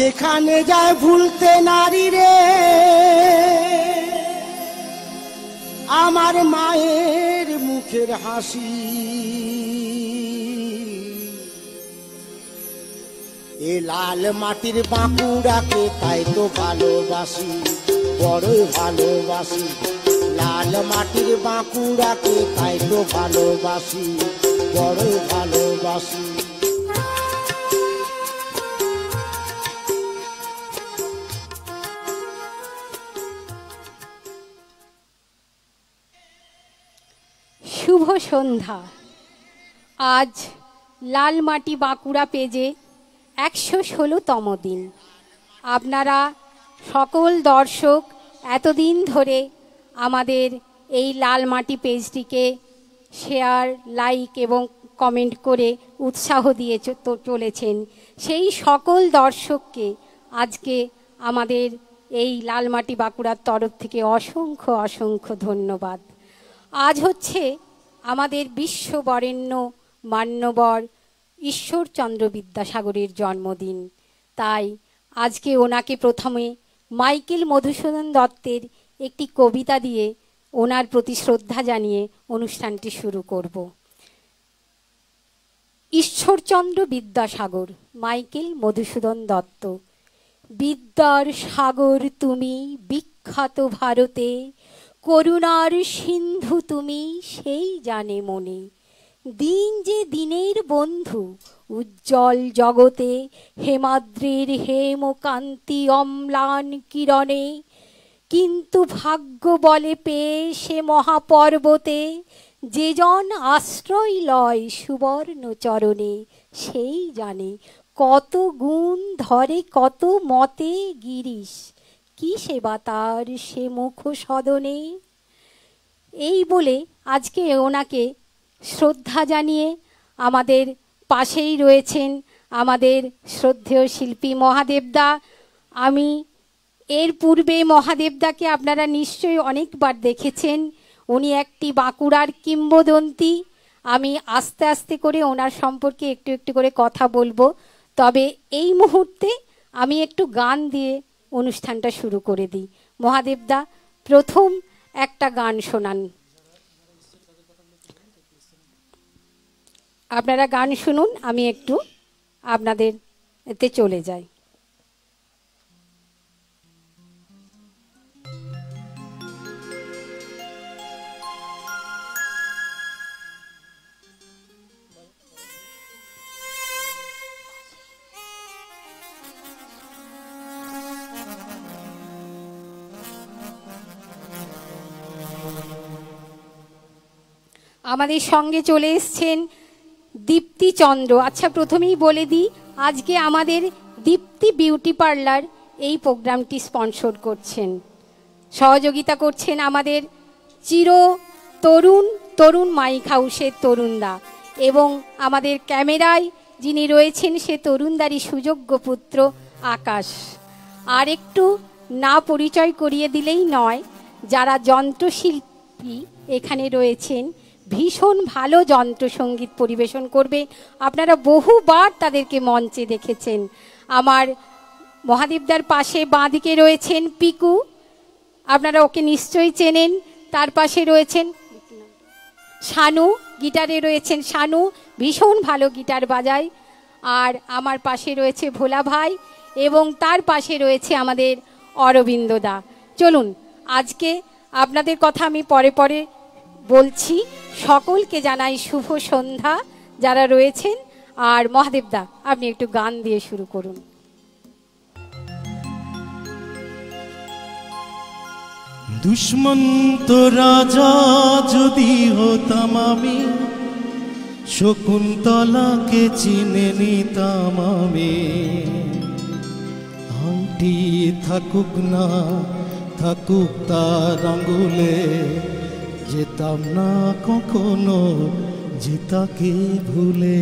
যেখানে যায় ভুলতে নারী রে, আমার মায়ের মুখের হাসি। এ লাল মাটির বাঁকুড়াকে তাই তো ভালোবাসি, বড়ই ভালোবাসি। লাল মাটির বাঁকুড়াকে তাই তো ভালোবাসি, বড়ই ভালোবাসি। সন্ধ্যা। আজ লাল মাটি বাঁকুড়া পেজে একশো ষোলোতম দিন। আপনারা সকল দর্শক এতদিন ধরে আমাদের এই লাল মাটি পেজটিকে শেয়ার, লাইক এবং কমেন্ট করে উৎসাহ দিয়ে চলেছেন। সেই সকল দর্শককে আজকে আমাদের এই লালমাটি বাঁকুড়ার তরফ থেকে অসংখ্য অসংখ্য ধন্যবাদ। আজ হচ্ছে আমাদের বিশ্ববরেণ্য মান্যবর ঈশ্বরচন্দ্র বিদ্যাসাগরের জন্মদিন। তাই আজকে ওনাকে প্রথমে মাইকেল মধুসূদন দত্তের একটি কবিতা দিয়ে ওনার প্রতি শ্রদ্ধা জানিয়ে অনুষ্ঠানটি শুরু করব। ঈশ্বরচন্দ্র বিদ্যাসাগর মাইকেল মধুসূদন দত্ত। বিদ্যার সাগর তুমি বিখ্যাত ভারতে করুণার সিন্ধু তুমি, সেই জানে মনে। দিন যে দিনের বন্ধু, উজ্জ্বল জগতে হেমাদ্রির হেমকান্তি অম্লান কিরণে। কিন্তু ভাগ্য বলে পেয়ে সে মহাপর্বতে, যে জন আশ্রয় লয় সুবর্ণ চরণে, সেই জানে কত গুণ ধরে কত মতে গিরিশ। কি সেবা তার সে মুখ সদনে? এই বলে আজকে ওনাকে শ্রদ্ধা জানিয়ে আমাদের পাশেই রয়েছেন আমাদের শ্রদ্ধেয় শিল্পী মহাদেবদা। আমি এর পূর্বে মহাদেবদাকে আপনারা নিশ্চয়ই অনেকবার দেখেছেন। উনি একটি বাঁকুড়ার কিংবদন্তি আমি আস্তে আস্তে করে ওনার সম্পর্কে একটু একটু করে কথা বলব। তবে এই মুহূর্তে আমি একটু গান দিয়ে অনুষ্ঠানটা শুরু করে দিই। মহাদেবদা, প্রথম একটা গান শোনান। আপনারা গান শুনুন, আমি একটু আপনাদের এতে চলে যাই। আমাদের সঙ্গে চলে এসছেন দীপ্তি চন্দ্র। আচ্ছা প্রথমেই বলে দিই, আজকে আমাদের দীপ্তি বিউটি পার্লার এই প্রোগ্রামটি স্পন্সর করছেন। সহযোগিতা করছেন আমাদের চির তরুণ তরুণ মাইক হাউসের তরুণদা এবং আমাদের ক্যামেরায় যিনি রয়েছেন সে তরুণদারই সুযোগ্য পুত্র আকাশ। আর একটু না পরিচয় করিয়ে দিলেই নয়, যারা যন্ত্রশিল্পী এখানে রয়েছেন ভীষণ ভালো যন্ত্রসঙ্গীত পরিবেশন করবে। আপনারা বহুবার তাদেরকে মঞ্চে দেখেছেন। আমার মহাদেবদার পাশে বাঁদিকে রয়েছেন পিকু। আপনারা ওকে নিশ্চয়ই চেনেন। তার পাশে রয়েছেন শানু, গিটারে রয়েছেন শানু। ভীষণ ভালো গিটার বাজায়। আর আমার পাশে রয়েছে ভোলা ভাই এবং তার পাশে রয়েছে আমাদের অরবিন্দ দা। চলুন, আজকে আপনাদের কথা আমি পরে পরে বলছি, সকলকে জানাই শুভ সন্ধ্যা যারা রয়েছেন। আর মহাদেবদা, আপনি একটু গান দিয়ে শুরু করুন। দুষ্মন্ত রাজা যদি হতাম আমি, শকুন্তলাকে চিনে নিতাম আমি। আংটি থাকুক না, থাকুক তার আঙ্গুলে যেতাম না কখনো যে তাকে ভুলে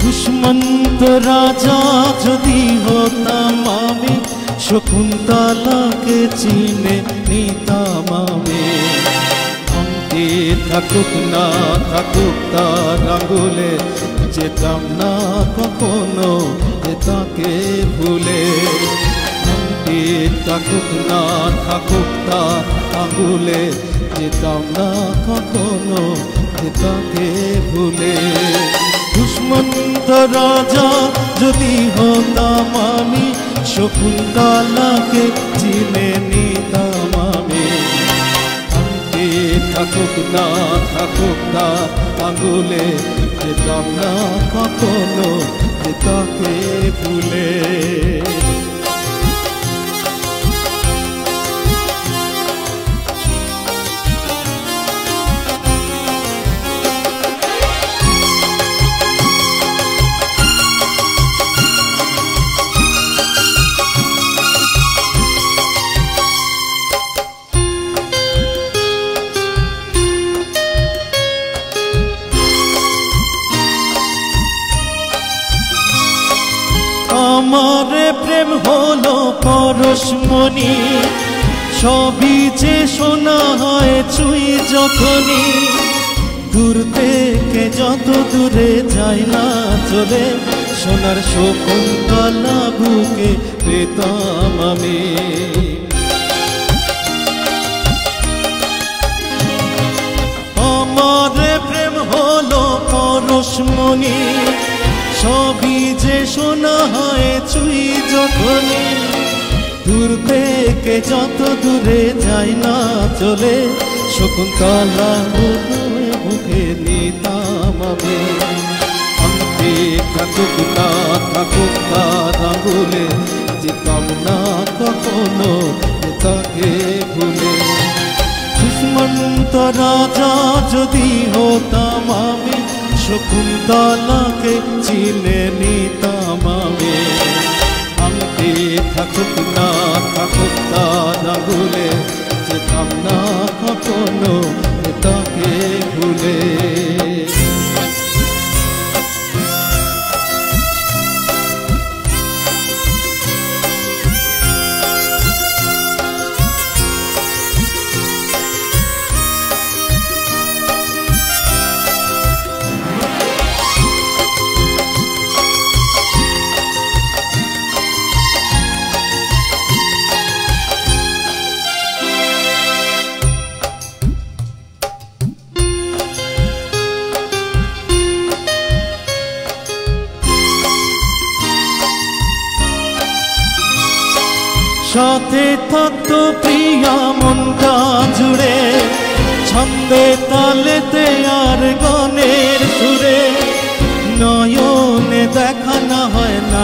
দুষ্মন্ত রাজা যদি হতাম আমি শকুন্তলাকে চিনে নিতাম আমি। অন্তে থাকুক না থাকুক তার আঙুলে, যেতাম না কখনো তাকে ভুলে। অন্তে থাকুক না থাকুক তার আঙুলে, যেতাম না কখনো তাকে ভুলে। দুষ্মন্ত রাজা যদি হতাম আমি শকুন্তলাকে চিনে নিতাম আমি। অন্তে থাকুক না থাকুক না আঙুলে, যেতাম না কখনো তাকে ভুলে। পরশমণি সবই যে শোনা হয় চুই যখনই। দূর থেকে যত দূরে যায় না চলে, সোনার শকুন্তলা বুকে পেতাম আমি। আমার প্রেম হলো পরশমণি সবই যে শোনা হয় চুই যখনই। দূর থেকে যত দূরে যাই না চলে শকুন্তলা মুখে নিতাম আমি। অন্তে থাকুক না, থাকুক তার আঙুলে যেতাম না কখনো তাকে ভুলে। দুষ্মন্ত রাজা যদি হতাম আমি শকুন্তলাকে চিনে নিতাম আমি। আমতে থাকুক না থাকুক দাদা ভুলে যেতাম না কখনো তাকে ভুলে।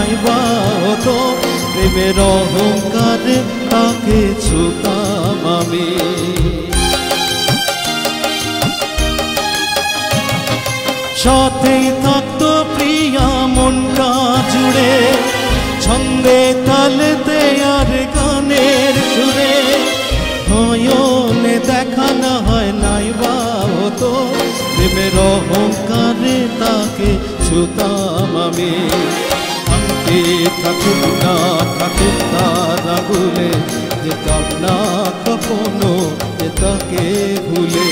নাই বা প্রেমের অহংকারে তাকে ছুতাম আমি। সাথেই থাকতো প্রিয়া মনটা জুড়ে, ছন্দে তালেতে আর গানের সুরে। নয়নে দেখা না হয় নাই বা হতো, প্রেমের অহংকারে তাকে ছুতাম আমি। অন্তে থাকুক না থাকুক তার আগুলে যেতাম না কখনো যে তাকে ভুলে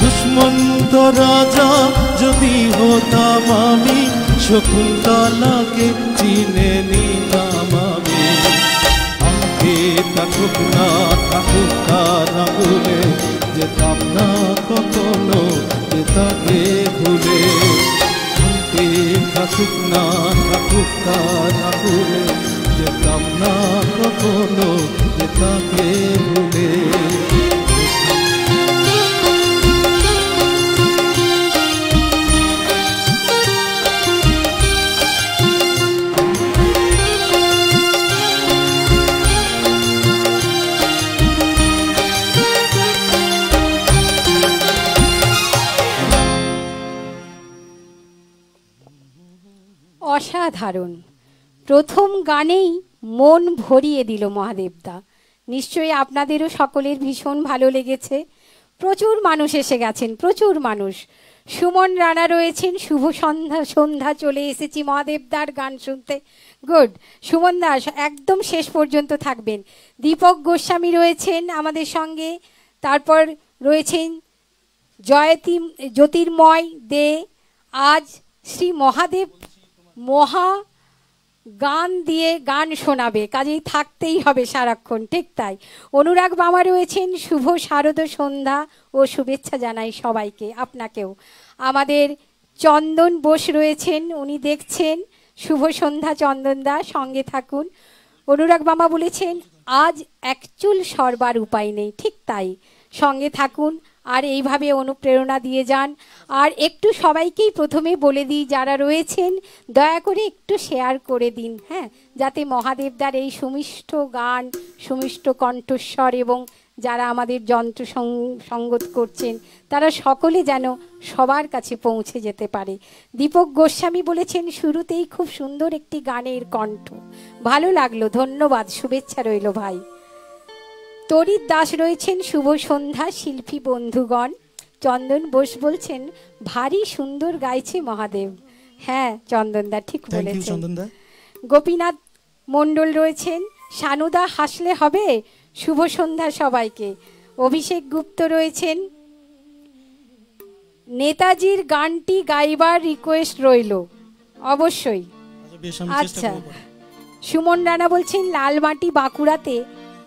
দুষ্মন্ত রাজা যদি হতাম আমি শকুন্তলাকে চিনে নিতাম আমি আমাকে থাকুক না থাকুক তার আঙুলে যেতাম না কখনো যে তাকে ভুলে। থাকুক না থাকুক তার আঙুলে যেতাম না কখনো যে তাকে ভুলে অসাধারণ প্রথম গানেই মন ভরিয়ে দিল মহাদেবদা। নিশ্চয়ই আপনাদেরও সকলের ভীষণ ভালো লেগেছে। প্রচুর মানুষ এসে গেছেন, প্রচুর মানুষ। সুমন রানা রয়েছেন, শুভ সন্ধ্যা সন্ধ্যা চলে এসেছি মহাদেবদার গান শুনতে। গুড, সুমন দাস, একদম শেষ পর্যন্ত থাকবেন। দীপক গোস্বামী রয়েছেন আমাদের সঙ্গে, তারপর রয়েছেন জয়তী, জ্যোতির্ময় দে। আজ শ্রী মহাদেব মহা গান দিয়ে গান শোনাবে। কাজেই থাকতেই হবে সারাক্ষণ, ঠিক তাই। অনুরাগ বামা রয়েছেন, শুভ শারদ সন্ধ্যা ও শুভেচ্ছা জানাই সবাইকে, আপনাকেও। আমাদের চন্দন বোস রয়েছেন, উনি দেখছেন, শুভ সন্ধ্যা চন্দন দা, সঙ্গে থাকুন। অনুরাগ বামা বলেছেন, আজ একচুল সরবার উপায় নেই, ঠিক তাই। সঙ্গে থাকুন আর এইভাবে অনুপ্রেরণা দিয়ে যান। আর একটু সবাইকেই প্রথমে বলে দিই, যারা রয়েছেন, দয়া করে একটু শেয়ার করে দিন হ্যাঁ? যাতে মহাদেবদার এই সুমিষ্ট গান, সুমিষ্ট কণ্ঠস্বর এবং যারা আমাদের যন্ত্র সঙ্গত করছেন, তারা সকলে যেন সবার কাছে পৌঁছে যেতে পারে। দীপক গোস্বামী বলেছেন, শুরুতেই খুব সুন্দর একটি গানের কণ্ঠ। ভালো লাগল। ধন্যবাদ। শুভেচ্ছা রইল ভাই। তরিত দাস রয়েছেন শুভ সন্ধ্যা শিল্পী বন্ধুগণ। চন্দন বোস বলছেন ভারী সুন্দর গাইছে মহাদেব। হ্যাঁ চন্দনদা ঠিক বলেছেন। গোপীনাথ মণ্ডল রয়েছেন সানুদা হাসলে হবে? শুভ সন্ধ্যা সবাইকে। অভিষেক গুপ্ত রয়েছেন নেতাজির গানটি গাইবার রিকোয়েস্ট রইল। অবশ্যই। আচ্ছা সুমন রানা বলছেন লালমাটি বাঁকুড়াতে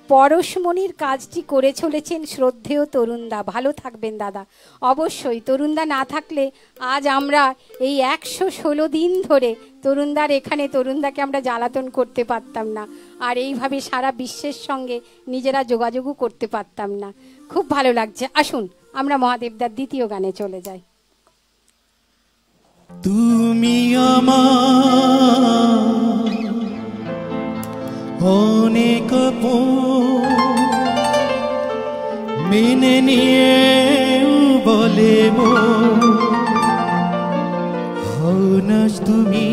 পরশমণির কাজটি করে চলেছেন শ্রদ্ধেয় তরুণদা। ভালো থাকবেন দাদা। অবশ্যই তরুণদা না থাকলে আজ আমরা এই একশো ষোলো দিন ধরে তরুণদার এখানে তরুণদাকে আমরা জ্বালাতন করতে পারতাম না। আর এইভাবে সারা বিশ্বের সঙ্গে নিজেরা যোগাযোগও করতে পারতাম না। খুব ভালো লাগছে। আসুন, আমরা মহাদেবদার দ্বিতীয় গানে চলে যাই। তুমি আমার অনেক মেনে নিয়ে বলে হনাস তুমি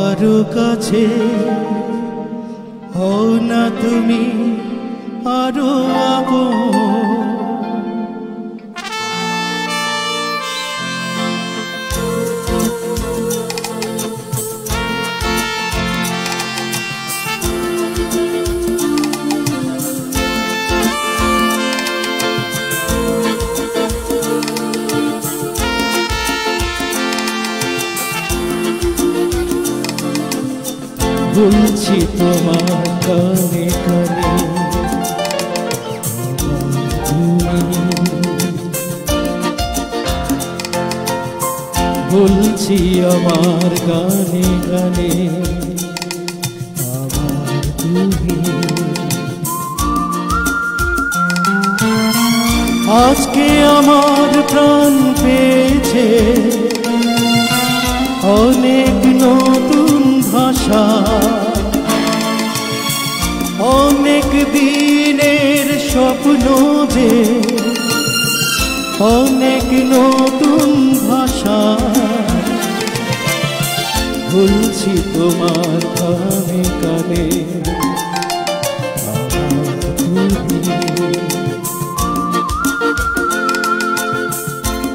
আরও কাছে হও না তুমি আরও আপন। বলছি তোমার কানে কানে। বলছি আমার গানে গানে আমার তুমি আজকে আমার প্রাণ পেয়েছে। অনেক নতুন ভাষা অনেক দিনের স্বপ্ন যে, অনেক নতুন ভাষা। বলছি তোমার কানে কানে।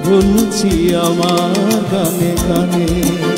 বলছি আমার গানে গানে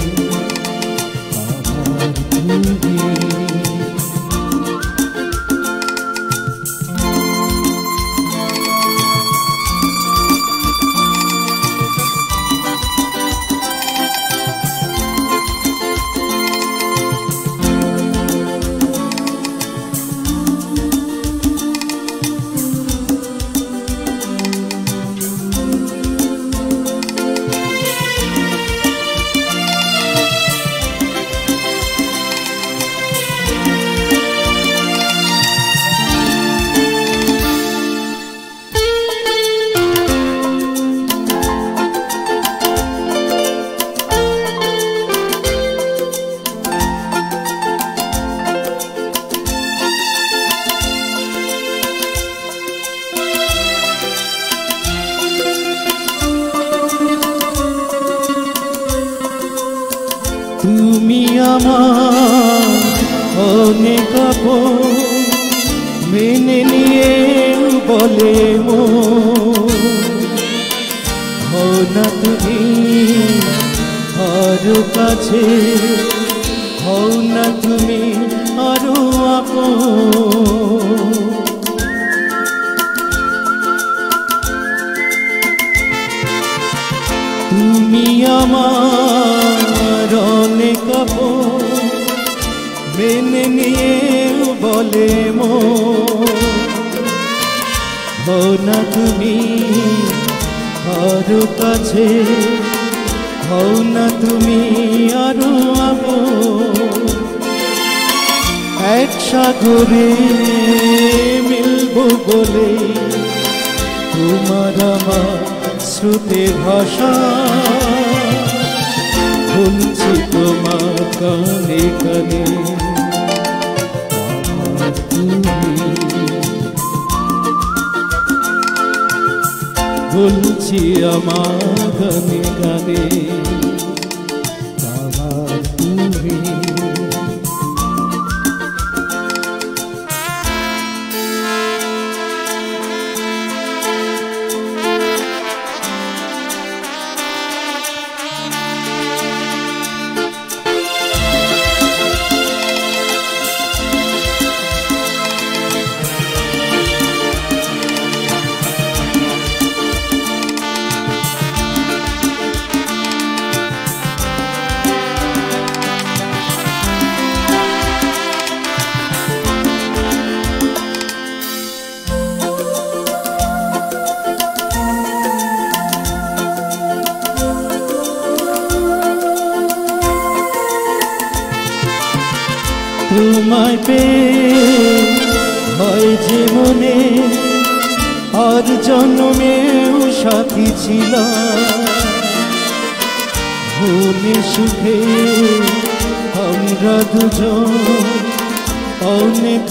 কারও কাছে হও না তুমি আরও আপন। তুমি আমার অনেক মেনে নিয়ে বলে মো না তুমি কারও কাছে হও না তুমি আরও আপন এক সাগরে মিলবো বলে তোমার আমার শ্রুতে ভাষা। বলছি তোমার কানে কানে তুমি বলছি আমার গানে গানে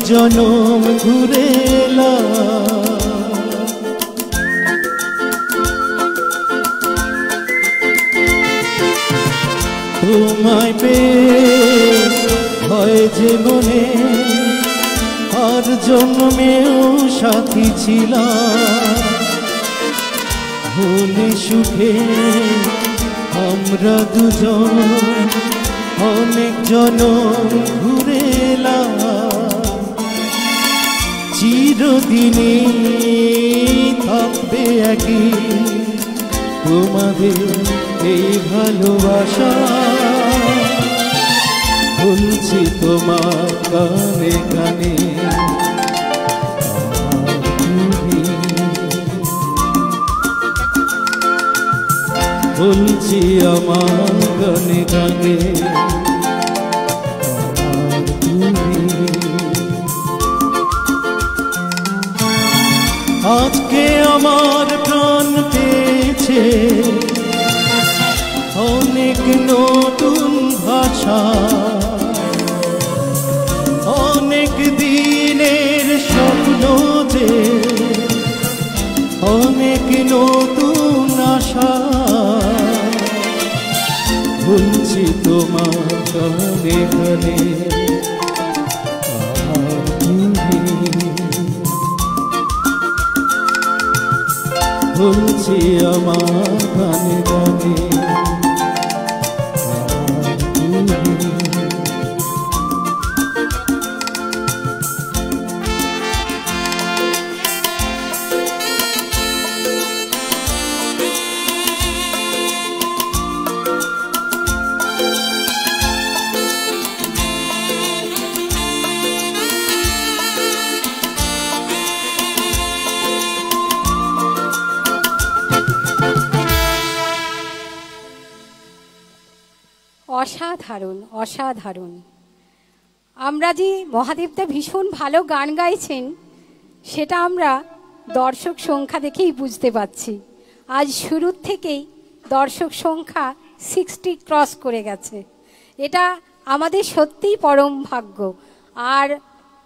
জনম ঘুরে তোমায় পেয়ে হয় যে মনে, আর জন্মেও সাথী ছিলাম। মনে সুখে আমরা দুজন অনেক জনম ঘুরে চিরদিনে থাকবে একই। তোমাদের এই ভালোবাসা। বলছি তোমার কানে কানে। বলছি আমার গানে গানে। আমার প্রাণ পেয়েছে। অনেক নতুন ভাষা। অনেক দিনের স্বপ্ন যে। অনেক নতুন আশা। বলছি তোমার বলছি আমার গানে অসাধারণ। আমরা যে মহাদেবদা ভীষণ ভালো গান গাইছেন, সেটা আমরা দর্শক সংখ্যা দেখেই বুঝতে পারছি। আজ শুরুর থেকেই দর্শক সংখ্যা সিক্সটি ক্রস করে গেছে। এটা আমাদের সত্যিই পরম ভাগ্য। আর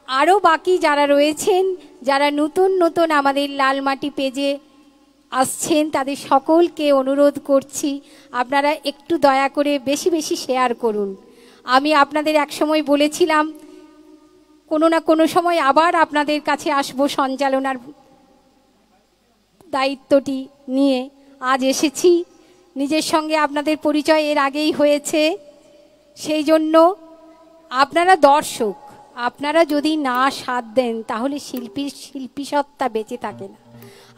আরও বাকি যারা রয়েছেন, যারা নতুন নতুন আমাদের লালমাটি পেজে আসছেন, তাদের সকলকে অনুরোধ করছি, আপনারা একটু দয়া করে বেশি বেশি শেয়ার করুন। আমি আপনাদের একসময় বলেছিলাম, কোনো না কোনো সময় আবার আপনাদের কাছে আসব সঞ্চালনার দায়িত্বটি নিয়ে। আজ এসেছি, নিজের সঙ্গে আপনাদের পরিচয় এর আগেই হয়েছে, সেই জন্য আপনারা দর্শক, আপনারা যদি না সাথ দেন, তাহলে শিল্পীর শিল্পী সত্তা বেঁচে থাকে না।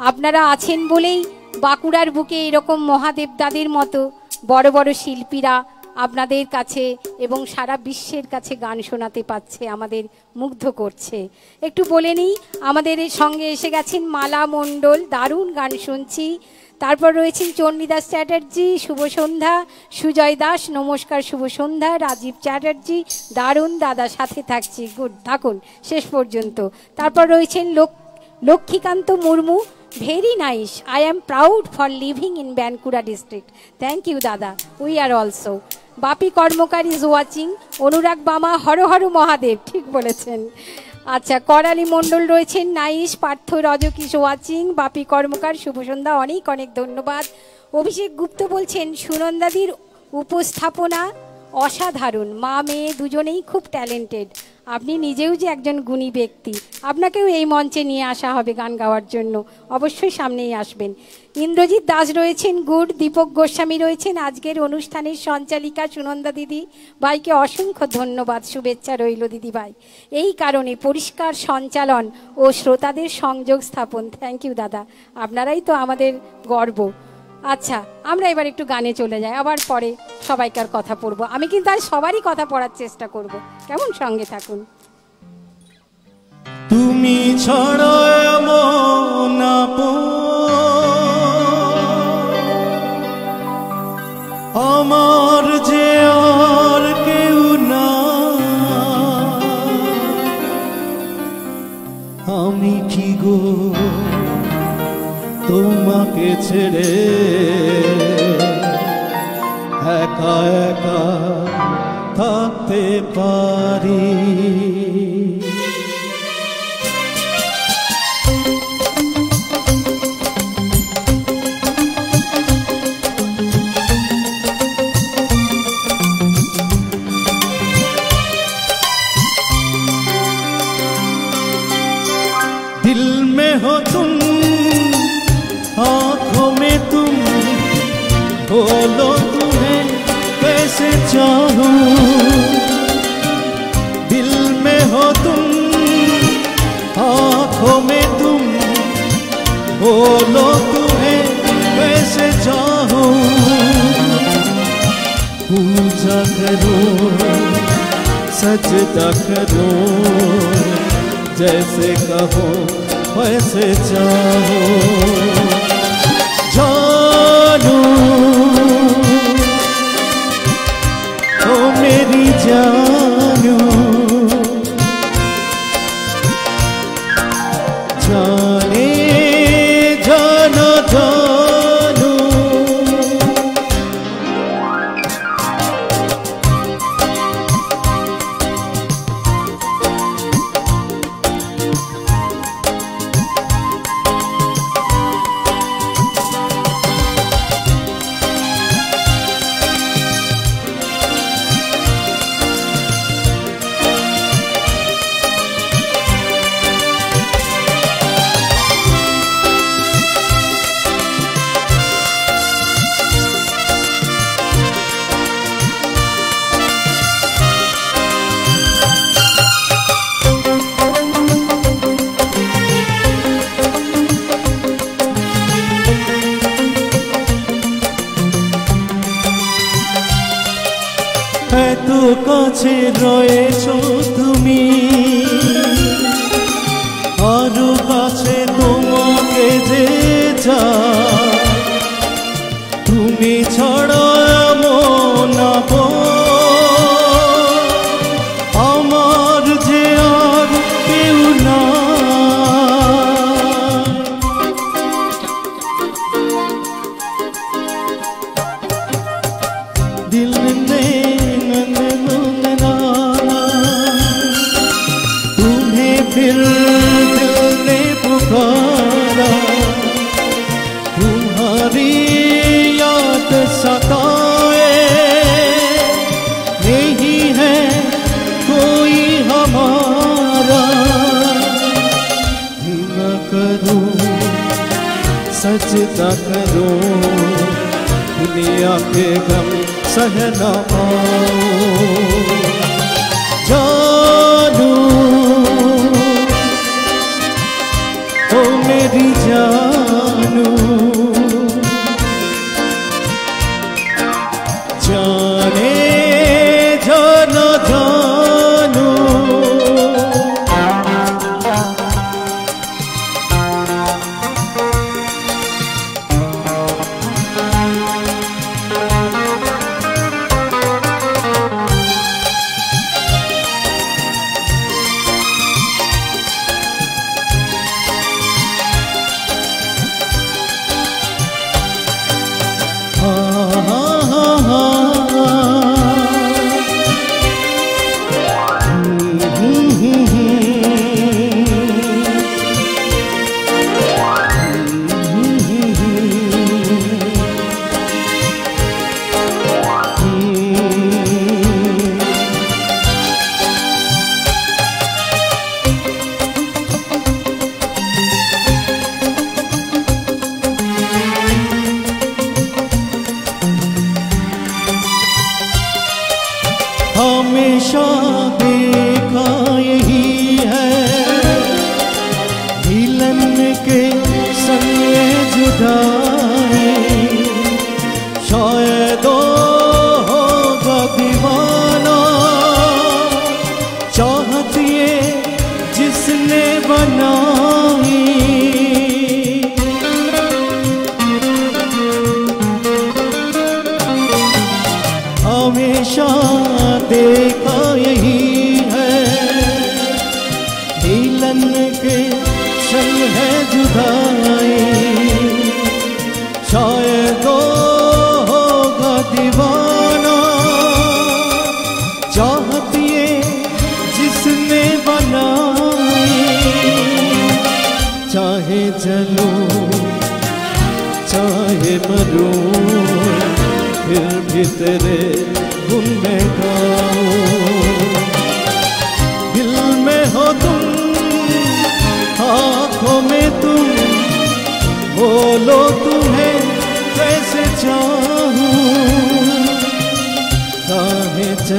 আপনারা আছেন বলেই বাঁকুড়ার বুকে এরকম মহাদেবদাদের মতো বড় বড় শিল্পীরা আপনাদের কাছে এবং সারা বিশ্বের কাছে গান শোনাতে পাচ্ছে, আমাদের মুগ্ধ করছে। একটু বলে নিই, আমাদের সঙ্গে এসে গেছেন মালা মণ্ডল, দারুণ গান শুনছি। তারপর রয়েছেন চণ্ডীদাস চ্যাটার্জি, শুভ সন্ধ্যা। সুজয় দাস, নমস্কার, শুভ সন্ধ্যা। রাজীব চ্যাটার্জি, দারুণ দাদা, সাথে থাকছি। গুড, থাকুন, শেষ পর্যন্ত। তারপর রয়েছেন লোক Laxmikanta Murmu, very nice. I am proud for living in Bankura district. Thank you দাদা, we are also. Bapi Karmakar is watching Anurag Bama, Har Har Mahadev, ঠিক বলেছেন। আচ্ছা করালি মণ্ডল রয়েছেন, নাইশ, পার্থ রজকিশ ওয়াচিং বাপি কর্মকার, শুভ সন্ধ্যা, অনেক অনেক ধন্যবাদ। অভিষেক গুপ্ত বলছেন, সুনন্দাদির উপস্থাপনা অসাধারণ। মা, মেয়ে দুজনেই খুব ট্যালেন্টেড আপনি নিজেও যে একজন গুণী ব্যক্তি, আপনাকেও এই মঞ্চে নিয়ে আসা হবে গান গাওয়ার জন্য। অবশ্যই সামনেই আসবেন। ইন্দ্রজিৎ দাস রয়েছেন গুড, দীপক গোস্বামী রয়েছেন আজকের অনুষ্ঠানের সঞ্চালিকা সুনন্দা দিদি। ভাইকে অসংখ্য ধন্যবাদ, শুভেচ্ছা রইল দিদি ভাই। এই কারণে পরিষ্কার সঞ্চালন ও শ্রোতাদের সংযোগ স্থাপন। থ্যাংক ইউ দাদা। আপনারাই তো আমাদের গর্ব। আচ্ছা আমরা এবার একটু গানে চলে যাই, আবার পরে সবাইকার কথা পড়ব। আমি কিন্তু আর সবারই কথা পড়ার চেষ্টা করব। কেমন সঙ্গে থাকুন। তুমি ছাড়া আমার যে আর কেউ না আমি কি গো তোমাকে ছেড়ে একা একা থাকতে পারি चाहूँ। दिल में हो तुम, आँखों में तुम, बोलो तुम्हें कैसे चाहूँ। पूजा करो सजदा करो जैसे कहो, वैसे चाहो। जानू मेरी जानू हमेशा देखा यही है। मिलन के संग जुदाई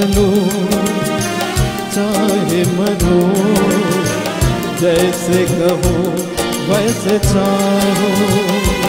चलूँ चाहे मरो जैसे कहो वैसे चाहूँ।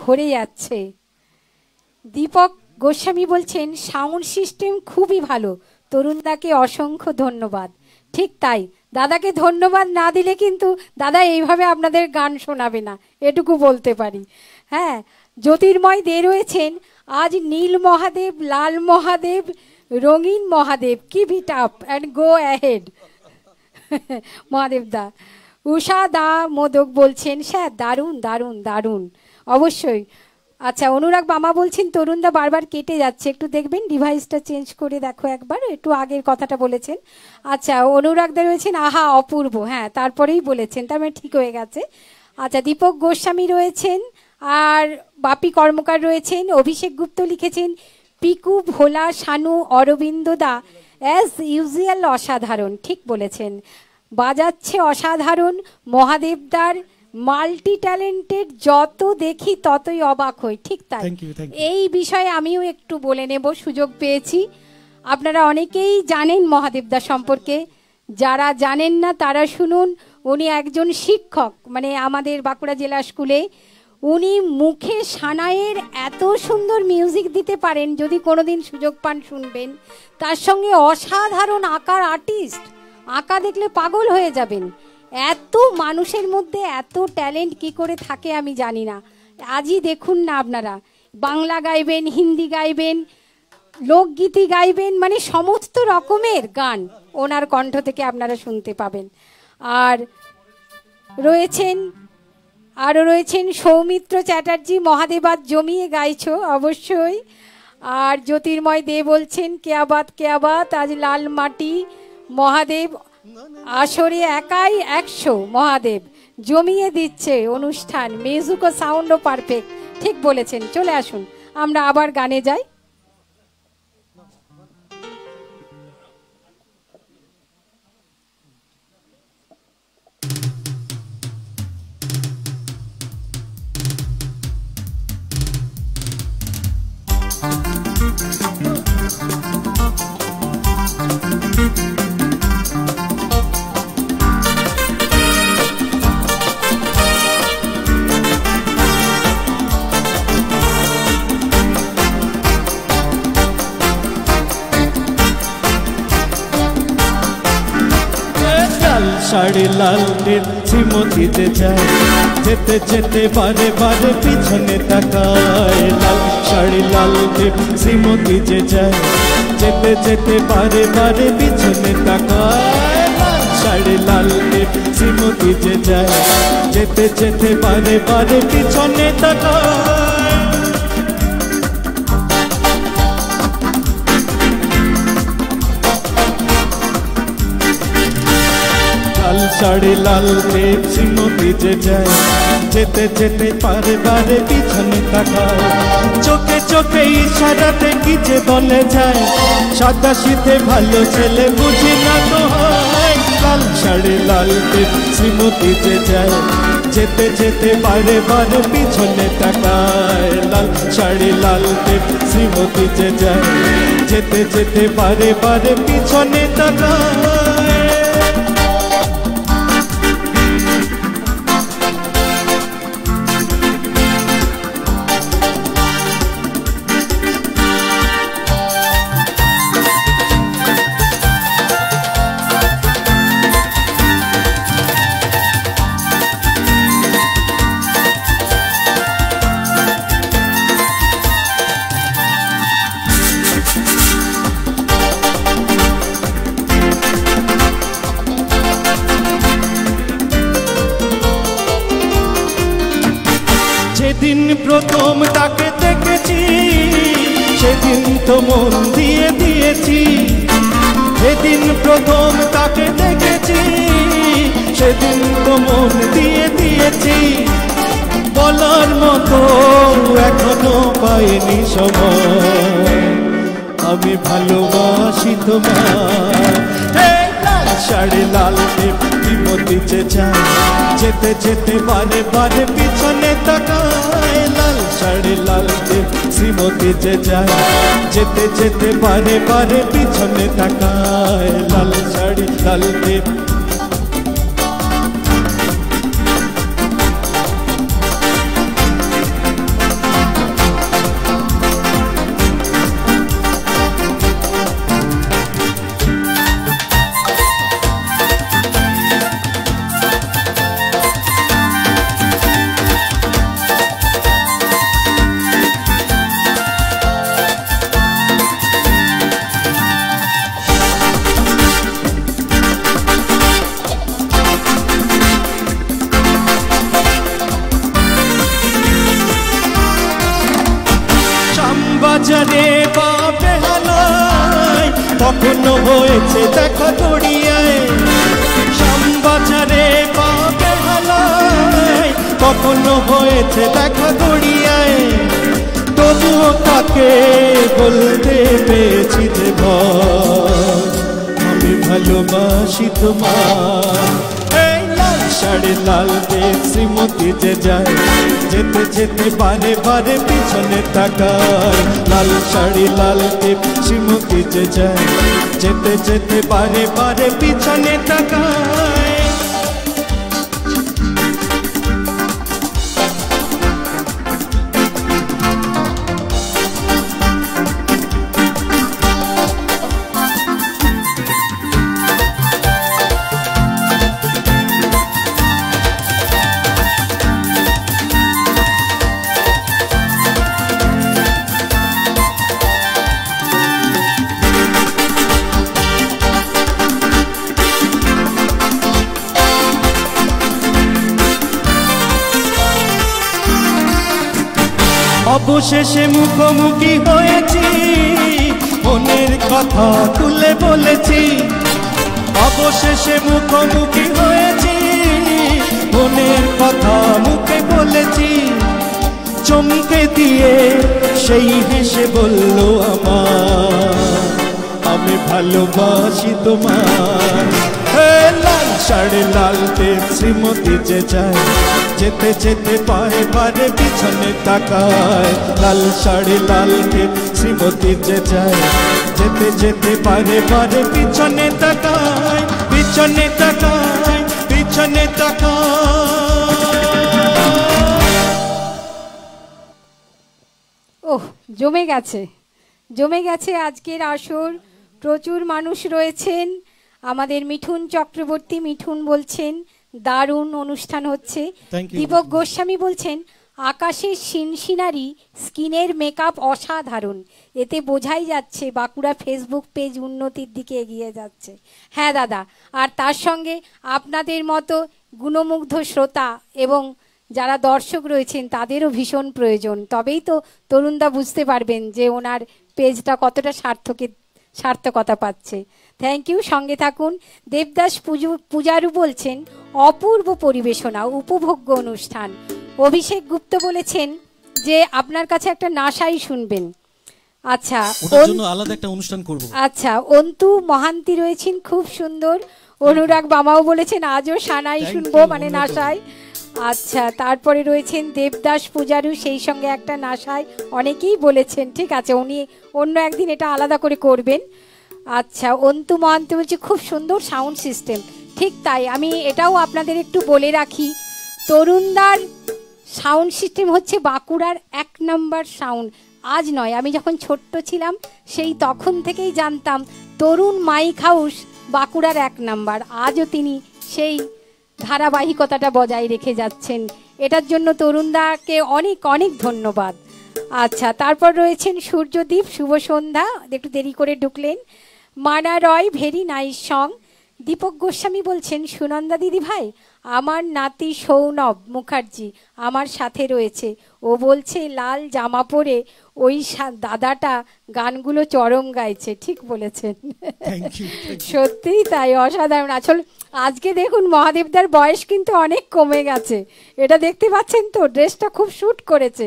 ভরে যাচ্ছে। দীপক গোস্বামী বলছেন, সাউন্ড সিস্টেম খুবই ভালো। তরুণদাকে অসংখ্য ধন্যবাদ। ঠিক তাই। দাদাকে ধন্যবাদ না দিলে কিন্তু দাদা এইভাবে আপনাদের গান শোনাবে না। এটুকু বলতে পারি। হ্যাঁ জ্যোতির্ময় দে রয়েছেন, আজ নীল মহাদেব, লাল মহাদেব, রঙিন মহাদেব কি ভিট up and go ahead. Mahadev দা। উষা দা মোদক বলছেন, স্যার, দারুণ দারুণ দারুণ। অবশ্যই। আচ্ছা অনুরাগ মামা বলছেন, তরুণদা বারবার কেটে যাচ্ছে। একটু দেখবেন, ডিভাইসটা চেঞ্জ করে দেখো একবার, একটু আগের কথাটা বলেছেন। আচ্ছা অনুরাগ দা রয়েছেন, আহা, অপূর্ব। হ্যাঁ তারপরেই বলেছেন, তার মানে ঠিক হয়ে গেছে। আচ্ছা দীপক গোস্বামী রয়েছেন, আর বাপি কর্মকার রয়েছেন, অভিষেক গুপ্ত লিখেছেন, পিকু, ভোলা, শানু, অরবিন্দ দা অ্যাজ ইউজুয়াল অসাধারণ। ঠিক বলেছেন। বাজাচ্ছে অসাধারণ, মহাদেবদার মাল্টি ট্যালেন্টেড যত দেখি ততই অবাক হই ঠিক তাই. এই বিষয়ে আমিও একটু বলে নেব সুযোগ পেয়েছি। আপনারা অনেকেই জানেন মহাদেবদা সম্পর্কে। যারা জানেন না তারা শুনুন উনি একজন শিক্ষক মানে আমাদের বাঁকুড়া জেলা স্কুলে। উনি মুখে সানাইয়ের এত সুন্দর মিউজিক দিতে পারেন যদি কোনোদিন সুযোগ পান শুনবেন। তার সঙ্গে অসাধারণ আঁকার আর্টিস্ট আঁকা দেখলে পাগল হয়ে যাবেন। এত মানুষের মধ্যে এত ট্যালেন্ট কি করে থাকে আমি জানি না। আজই দেখুন না আপনারা। বাংলা গাইবেন, হিন্দি গাইবেন, লোকগীতি গাইবেন মানে সমস্ত রকমের গান ওনার কণ্ঠ থেকে আপনারা শুনতে পাবেন। আর রয়েছেন, আরও রয়েছেন সৌমিত্র চ্যাটার্জি মহাদেবাদ জমিয়ে গাইছো অবশ্যই। আর জ্যোতির্ময় দে বলছেন কেয়াবাত কেয়াবাত আজ লাল মাটি, মহাদেব আসরে একাই একশো, মহাদেব। জমিয়ে দিচ্ছে অনুষ্ঠান। মিউজিক ও সাউন্ডও পারফেক্ট ঠিক বলেছেন, চলে আসুন। আমরা আবার গানে যাই। শ্রীমতীতে চাই যেতে যেতে বারে বারে পিছনে তাকায় লাল শাড়ি, লাল নীল শ্রীমতী যে যায়। যেতে যেতে বারে বারে পিছনে তাকায় লাল শাড়ি, লাল নীল শ্রীমতী যে যায়। যেতে যেতে বারে বারে পিছনে তাকায় শাড়ি লাল শ্রীমতী যে যায়। যেতে যেতে পারে বারে পিছনে তাকায়। চোখে চোখে ইশারাতে কি যে বলে যায়। সাদা শীতে ভালো ছেলে বুঝি না তো লাল শাড়ি লাল শ্রীমতী যে যায়। যেতে যেতে বারে বারে পিছনে তাকায়। লাল শাড়ি লাল শ্রীমতী যে যায়। যেতে যেতে বারে বারে পিছনে তাকায়। পাইনি সময়। আমি ভালোবাসি তোমার এই লাল দেব বিমতি যেতে যেতে বারে বারে পিছনে তাকায়। লাল শাড়ি, লাল শ্রীমতী যায় যেতে যেতে বারে বারে পিছনে তাকায়। লাল শাড়ি, লাল দেব কখনো হয়েছে দেখা গড়িয়ায়, তবুও তাকে বলতে পেয়েছি যে আমি ভালোবাসি তোমার এই লাল শাড়ি, লাল দেব শ্রীমতী যে যায়, যেতে যেতে বারে বারে পিছনে তাকায়। লাল শাড়ি, লাল দেব শ্রীমতী যে যায়, যেতে যেতে বারে বারে পিছনে তাকায়। অবশেষে মুখোমুখি হয়েছি। মনের কথা তুলে বলেছি। অবশেষে মুখোমুখি হয়েছি। মনের কথা মুখে বলেছি। চমকে দিয়ে সেই হেসে বলল আমার আমি ভালোবাসি তোমার হে লাল শাড়ি লাল টেপ শ্রীমতী যে যায় যেতে যেতে পায়ে, পারে পিছনে তাকায়। লাল শাড়ি লাল টেপ শ্রীমতী যে যায় যেতে যেতে পারে পারে পিছনে তাকায় পিছনে তাকায়, পিছনে ওহ, জমে গেছে। জমে গেছে আজকের আসর। প্রচুর মানুষ রয়েছেন। আমাদের মিঠুন চক্রবর্তী মিঠুন বলছেন দারুণ অনুষ্ঠান হচ্ছে। দীপক গোস্বামী বলছেন আকাশের সিনসিনারি স্কিনের মেকআপ অসাধারণ। এতে বোঝাই যাচ্ছে বাঁকুড়া ফেসবুক পেজ উন্নতির দিকে এগিয়ে যাচ্ছে। হ্যাঁ দাদা আর তার সঙ্গে আপনাদের মতো গুণমুগ্ধ শ্রোতা এবং যারা দর্শক রয়েছেন তাদেরও ভীষণ প্রয়োজন। তবেই তো তরুণদা বুঝতে পারবেন যে ওনার পেজটা কতটা সার্থকের সার্থকতা পাচ্ছে। থ্যাংক ইউ সঙ্গে থাকুন। দেবদাস পুজো পূজারু বলছেন অপূর্ব পরিবেশনা উপভোগ্য অনুষ্ঠান। অভিষেক গুপ্ত বলেছেন যে আপনার কাছে একটা নাসাই শুনবেন। আচ্ছা ওটার জন্য আলাদা একটা অনুষ্ঠান করব। আচ্ছা অন্তু মহান্তি রয়েছেন খুব সুন্দর। অনুরাগ বামাও বলেছেন আজও সানাই শুনব মানে। নাসায় আচ্ছা তারপরে রয়েছেন দেবদাস পূজারু সেই সঙ্গে একটা নাসায় অনেকেই বলেছেন ঠিক আছে উনি অন্য একদিন এটা আলাদা করে করবেন। আচ্ছা অন্তু মহান্তি বলছি, খুব সুন্দর সাউন্ড সিস্টেম ঠিক তাই, আমি এটাও আপনাদের একটু বলে রাখি। তরুণদার সাউন্ড সিস্টেম হচ্ছে বাঁকুড়ার এক নম্বর সাউন্ড আজ নয়, আমি যখন ছোট্ট ছিলাম, সেই তখন থেকেই জানতাম, তরুণ মাইক হাউস বাঁকুড়ার এক নাম্বার। আজও তিনি সেই ধারাবাহিকতাটা বজায় রেখে যাচ্ছেন। এটার জন্য তরুণদাকে অনেক অনেক ধন্যবাদ। আচ্ছা তারপর রয়েছেন সূর্যদীপ, শুভ সন্ধ্যা। একটু দেরি করে ঢুকলেন। Mana Roy very nice song. Dipak Goswami বলছেন সুনন্দা দিদি ভাই আমার নাতি সৌনব মুখার্জি আমার সাথে রয়েছে। ও বলছে লাল জামা পরে ওই দাদাটা গানগুলো চরম গাইছে ঠিক বলেছেন। সত্যিই তাই অসাধারণ। আসলে আজকে দেখুন মহাদেবদার বয়স কিন্তু অনেক কমে গেছে। এটা দেখতে পাচ্ছেন তো ড্রেসটা খুব শ্যুট করেছে।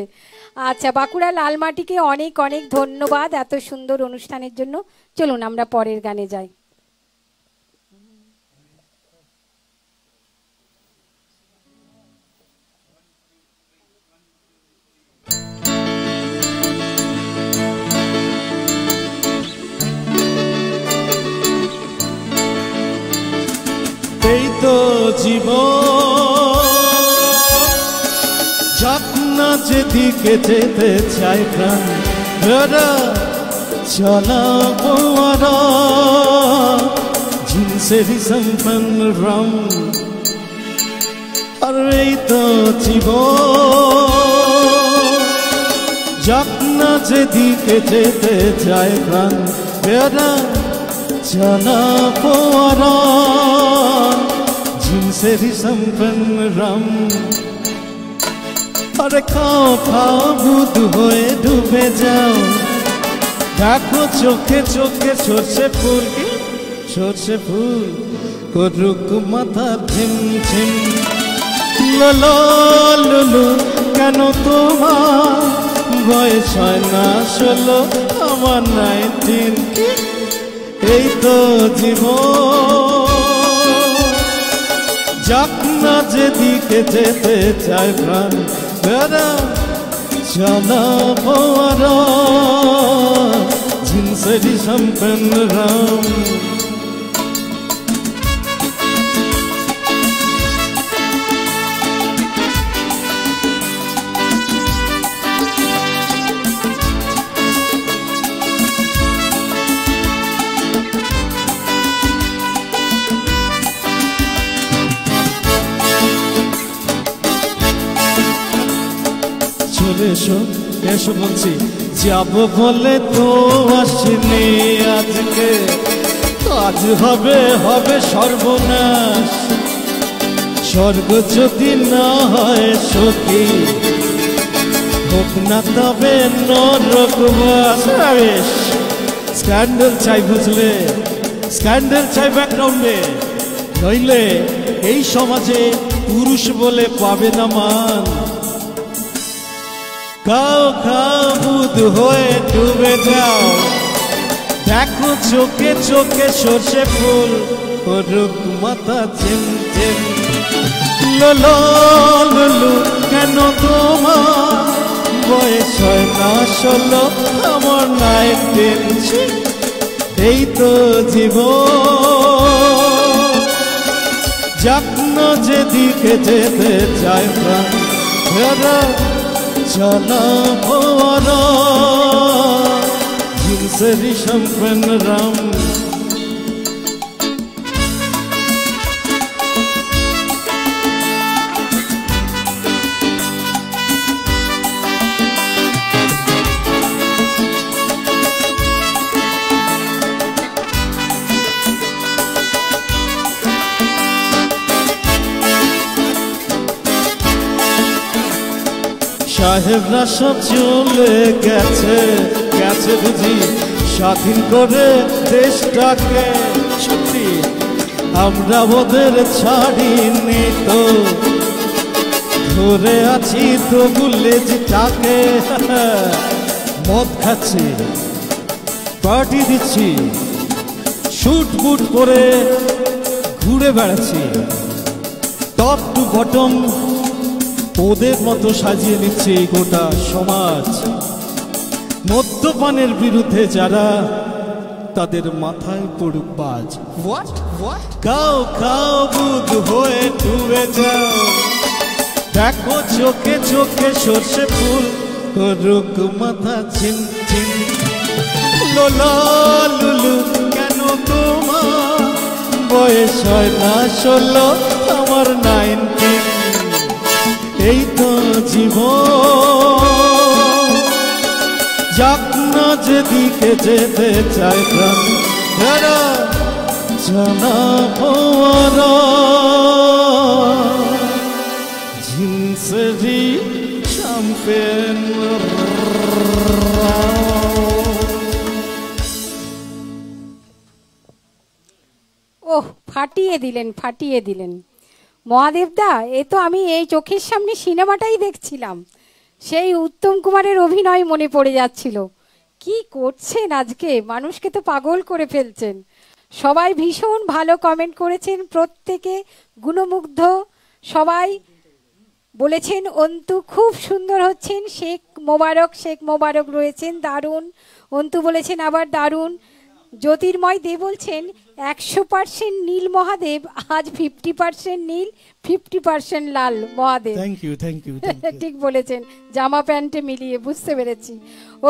আচ্ছা বাঁকুড়া লালমাটিকে অনেক অনেক ধন্যবাদ এত সুন্দর অনুষ্ঠানের জন্য। চলুন আমরা পরের গানে যাই। এই তো জীবন যেদিকে যেতে চাই প্রাণ ওরা জিনসের সম্পন্ন রম আর এই তো জীবন যত্ন যেদিকে যেতে চায় প্রাণ বেড়া চলাবো ওরা জিনসের সম্পন্ন রম আরে খাও খাও বুধ হয়ে ডুবে যাও দেখো চোখে চোখে সর্ষে ফুল? সর্ষে ফুল করুক মাথা ঝিম ঝিম। লুলু কেন তোমার বয়স হয় না ষোলো? আমার নাইনটিন এই তো জীবন। যত্ন যেদিকে যেতে চায় প্রাণ চলা পোয়ারা ঝিনসরি সম্পন্ন রাম চলে এসো এসো বলছি যাব বলে তো আসিনি আজকে। আজ হবে হবে সর্বনাশ। স্বর্গ যদি না হয় সখী, হোক না তবে স্ক্যান্ডেল চাই বুঝলে, স্ক্যান্ডেল চাই ব্যাকগ্রাউন্ডে। নইলে এই সমাজে পুরুষ বলে পাবে না মান। কাও খাও, বুধ হয়ে ডুবে যাও। দেখো চোখে চোখে সর্ষে ফুল করুক মাথা চিম চিম ললো, লুলু, কেন তোমার বয়স হয় না ষোলো? আমার নাইনটিন এই তো জীবন। যত্ন না যেদিকে যেতে চায় ফেরা চলা ভোরা জিনসেরি সম্পন রাম সাহেবরা সব চলে গেছে গেছে বুঝি স্বাধীন করে দেশটাকে। সত্যি, আমরা ওদের ছাড়িনি তো। ধরে আছি তো বুলেজটাকে মদ খাচ্ছি, পার্টি দিচ্ছি, শুট বুট করে ঘুরে বেড়াচ্ছি। টপ টু বটম ওদের মতো সাজিয়ে নিচ্ছে এই গোটা সমাজ। মদ্যপানের বিরুদ্ধে যারা তাদের মাথায় পড়ুক বাজ। কাও কাও বুধ হয়ে ডুবে যাও। দেখো চোখে চোখে সর্ষে ফুল করুক মাথা চিন চিন লোলা লুলু কেন তোমার বয়স হয় না ষোলো? আমার নাইনটিন এই তো জীবন। যাক না যেদিকে যেতে চায় প্রাণ ওহ ফাটিয়ে দিলেন ফাটিয়ে দিলেন। মহাদেবদা, এ তো আমি এই চোখের সামনে সিনেমাটাই দেখছিলাম। সেই উত্তম কুমারের অভিনয় মনে পড়ে যাচ্ছিল। কি করছেন আজকে? মানুষকে তো পাগল করে ফেলছেন। সবাই ভীষণ ভালো কমেন্ট করেছেন, প্রত্যেকে গুণমুগ্ধ। সবাই বলেছেন, অন্তু খুব সুন্দর হচ্ছেন, শেখ মোবারক শেখ মোবারক রয়েছেন, দারুণ। অন্তু বলেছেন, আবার দারুণ। জ্যোতির্ময় দে বলছেন একশো পার্সেন্ট নীল মহাদেব আজ ফিফটি পার্সেন্ট নীল fifty percent Lal Mahadev. Thank you thank you ঠিক বলেছেন জামা প্যান্টে মিলিয়ে বুঝতে পেরেছি।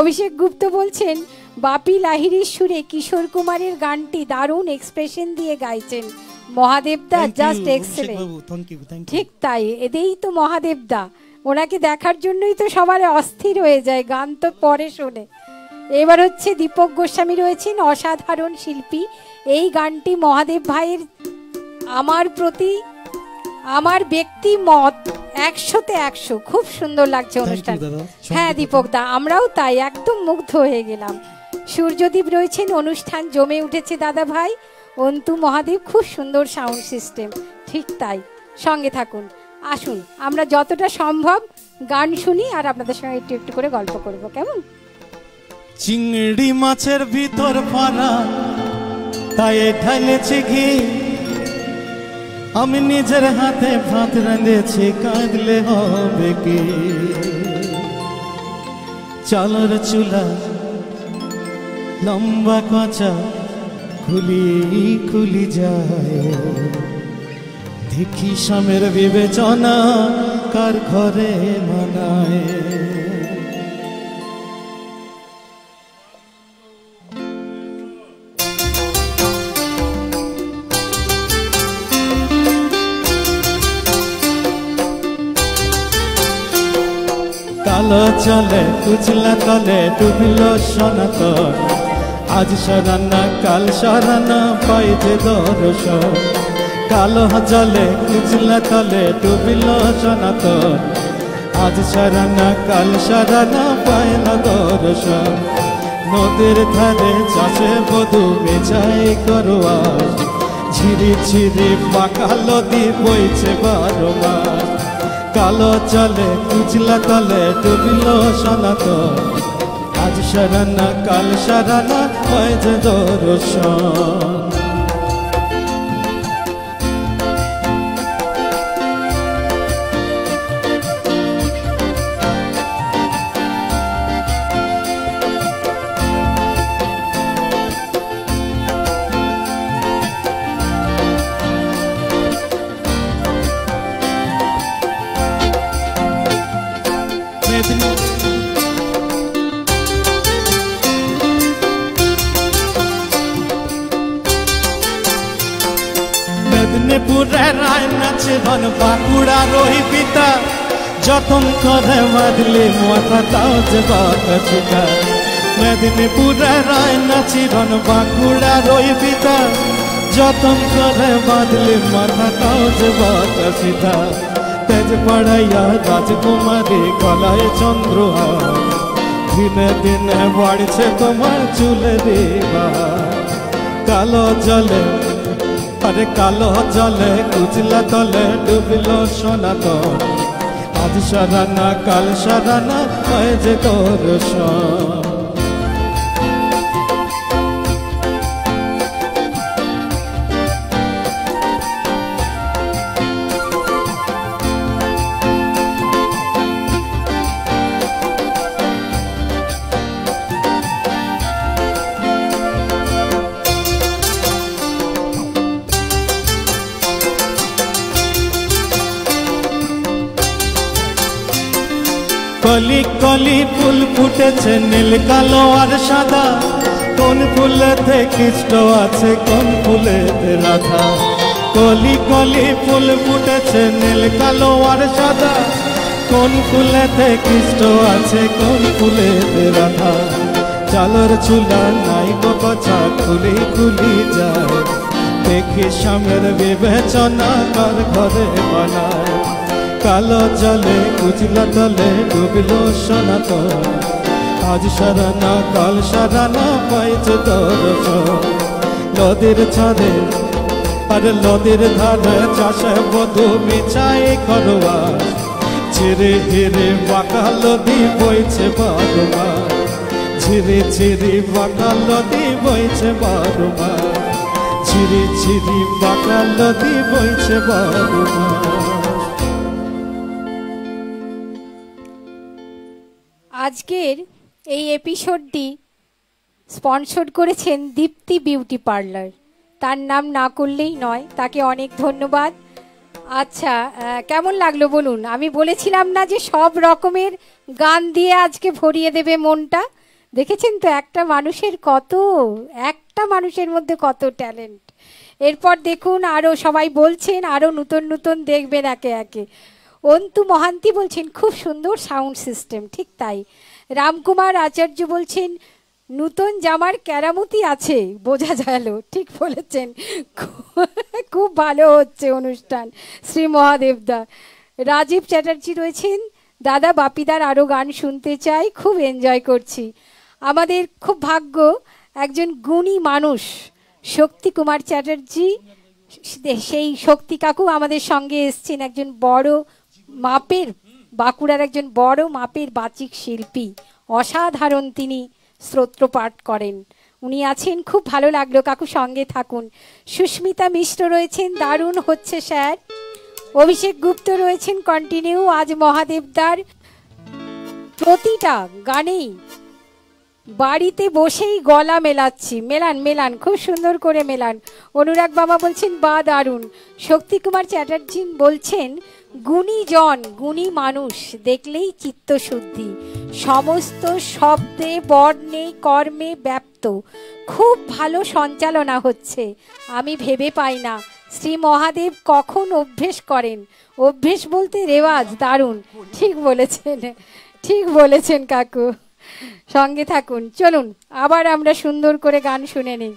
অভিষেক গুপ্ত বলছেন বাপি লাহিরির সুরে কিশোর কুমারের গানটি দারুণ এক্সপ্রেশন দিয়ে গাইছেন। মহাদেবদা জাস্ট এক্সেলেন্ট ঠিক তাই এদেই তো মহাদেবদা ওনাকে দেখার জন্যই তো সবার অস্থির হয়ে যায় গান তো পরে শোনে। এবার হচ্ছে দীপক গোস্বামী রয়েছেন অসাধারণ শিল্পী। এই গানটি মহাদেব ভাইয়ের আমার প্রতি আমার ব্যক্তি মত একশোতে একশো। খুব সুন্দর লাগছে অনুষ্ঠান। হ্যাঁ দীপক দা আমরাও তাই একদম মুগ্ধ হয়ে গেলাম। সূর্যদীপ রয়েছেন অনুষ্ঠান জমে উঠেছে দাদা ভাই। অন্তু মহাদেব খুব সুন্দর সাউন্ড সিস্টেম ঠিক তাই। সঙ্গে থাকুন। আসুন আমরা যতটা সম্ভব গান শুনি আর আপনাদের সঙ্গে একটু একটু করে গল্প করব। কেমন? চিংড়ি মাছের ভিতর ফানা তাই ঢালেছি ঘি আমি নিজের হাতে ভাত রাঁধেছি, কাঁদলে হবে কি? চালর চুলা লম্বা কচা খুলি খুলি যায়। দেখি স্বামের বিবেচনা কার ঘরে মানায়। কালো চলে উচলা তলে ডুবিল সনাতন। আজ সরানা কাল সরানা পাইতে দরস কালো জলে উচলা তলে ডুবিল সনাতন। আজ সারা না কাল সারা না পায় না দর্শন। নদীর ধারে চাষে বধু বেচাই করোয়া ঝিরি ঝিরি পাকা নদী বইছে বারো মাস। কালো চলে কুচলা তলে, ডুবিল সনাত আজ সারা না কাল সারা না পায় যে দর্শন বাঁকুড়া রহি পিতা, যতন করে বাঁধলে মাথা তাও যে বাতা মেদিনীপুরের রায় নাচি ধন বাঁকুড়া রহি পিতা, যতন করে বাঁধলে মাথা তাও যে সীতা তেজ পড়াইয়া রাজকুমারী গলায় চন্দ্রহার, দিনে দিনে বাড়ছে তোমার চুলে দেবা কালো জলে আরে কালো জলে কুচলা তলে ডুবিল সনাতন। আজ সারানা, কাল সারানা, হয় যে তোর কলি কলি ফুল ফুটেছে নীল, কালো আর সাদা। কোন ফুলেতে কৃষ্ণ আছে, কোন ফুলেতে রাধা? কলি কলি ফুল ফুটেছে নীল, কালো আর সাদা। কোন ফুলেতে কৃষ্ণ আছে, কোন ফুলেতে রাধা? চালর চুলা নাই বচা খুলি খুলি যায়। দেখি স্বামীর বিবেচনা কার ঘরে বানায়। কালো জলে কুচলা তলে ডুবিল সনাতন। আজ সারানা, কাল সারানা পাইছে দর্শন। নদীর ছাদে, আর নদীর ধারে চাষে বধু মিছাই করোয়া ছিরে হিরে বাঁকা নদী বইছে বারোমা ঝিরি ঝিরি বাঁকা নদী বইছে বারোমা ঝিরি ঝিরি বাঁকা নদী বইছে বারোমা আজকের এই এপিসোডটি স্পন্সর করেছেন দীপ্তি বিউটি পার্লার তার নাম না করলেই নয়, তাকে অনেক ধন্যবাদ। আচ্ছা কেমন লাগল বলুন? আমি বলেছিলাম না যে সব রকমের গান দিয়ে আজকে ভরিয়ে দেবে মনটা। দেখেছেন তো, একটা মানুষের কত, একটা মানুষের মধ্যে কত ট্যালেন্ট এরপর দেখুন আরও সবাই বলছেন আরও নতুন নতুন দেখবেন একে একে। অন্তু মহান্তি বলছেন, খুব সুন্দর সাউন্ড সিস্টেম ঠিক তাই। রামকুমার আচার্য বলছেন, নূতন জামার ক্যারামতি আছে। বোঝা গেল, ঠিক বলেছেন। খুব ভালো হচ্ছে অনুষ্ঠান, শ্রী মহাদেবদা। রাজীব চ্যাটার্জি রয়েছেন, দাদা বাপিদার আরও গান শুনতে চাই, খুব এনজয় করছি। আমাদের খুব ভাগ্য, একজন গুণী মানুষ শক্তি কুমার চ্যাটার্জি সেই শক্তি কাকু আমাদের সঙ্গে এসছেন, একজন বড় মাপের বাঁকুড়ার একজন বড় মাপের বাচিক শিল্পী, অসাধারণ তিনি স্তোত্র পাঠ করেন। উনি আছেন, খুব ভালো লাগল, কাকু সঙ্গে থাকুন। সুস্মিতা মিশ্র রয়েছেন, দারুণ হচ্ছে স্যার। অভিষেক গুপ্ত রয়েছেন কন্টিনিউ আজ মহাদেবদার। প্রতিটা গানেই বাড়িতে বসেই গলা মেলাচ্ছি। মেলান মেলান, খুব সুন্দর করে মেলান। অনুরাগ বাবা বলছেন বা দারুণ। শক্তিকুমার চ্যাটার্জি বলছেন গুণী জন, গুণী মানুষ, দেখলেই চিত্তশুদ্ধি। সমস্ত শব্দে, বর্ণে, কর্মে ব্যাপ্ত। খুব ভালো সঞ্চালনা হচ্ছে। আমি ভেবে পাই না। শ্রী মহাদেব কখন অভ্যেস করেন? অভ্যেস বলতে রেওয়াজ, দারুণ। ঠিক বলেছেন ঠিক বলেছেন কাকু। সঙ্গে থাকুন। চলুন, আবার আমরা সুন্দর করে গান শুনে নিই।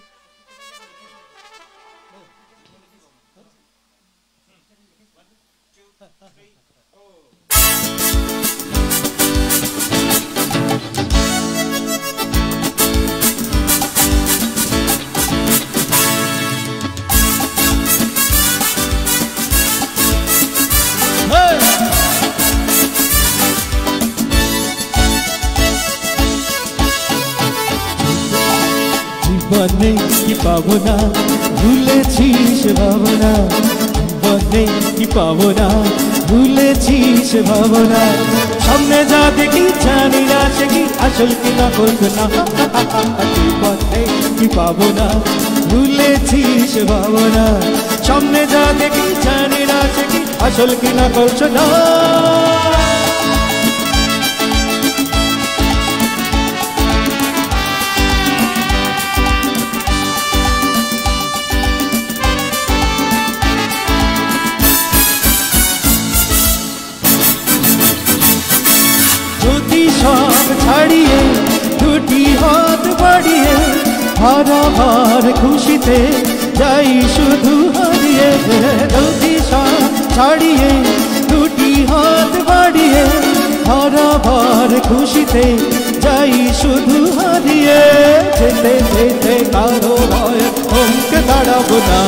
বনে কি পাবো না ভুলেছিস ভাবনা। বনে কি পাবো না ভুলেছিস ভাবনা। সামনে যা দেখি জানি না সে কি আসল কি না করছ না বনে কি পাবো না ভুলেছিস ভাবনা। সামনে যা দেখি জানি না সে কি আসল কি না করছ ছাড়িয়ে, দুটি হাত বাড়িয়ে, হারা হার খুশিতে যাই শুধু হারিয়ে সব ছাড়িয়ে, দুটি হাত বাড়িয়ে, হারা হার খুশিতে যাই শুধু হারিয়ে, যেতে যেতে কারও ভয় থমকে দাঁড়াবো না।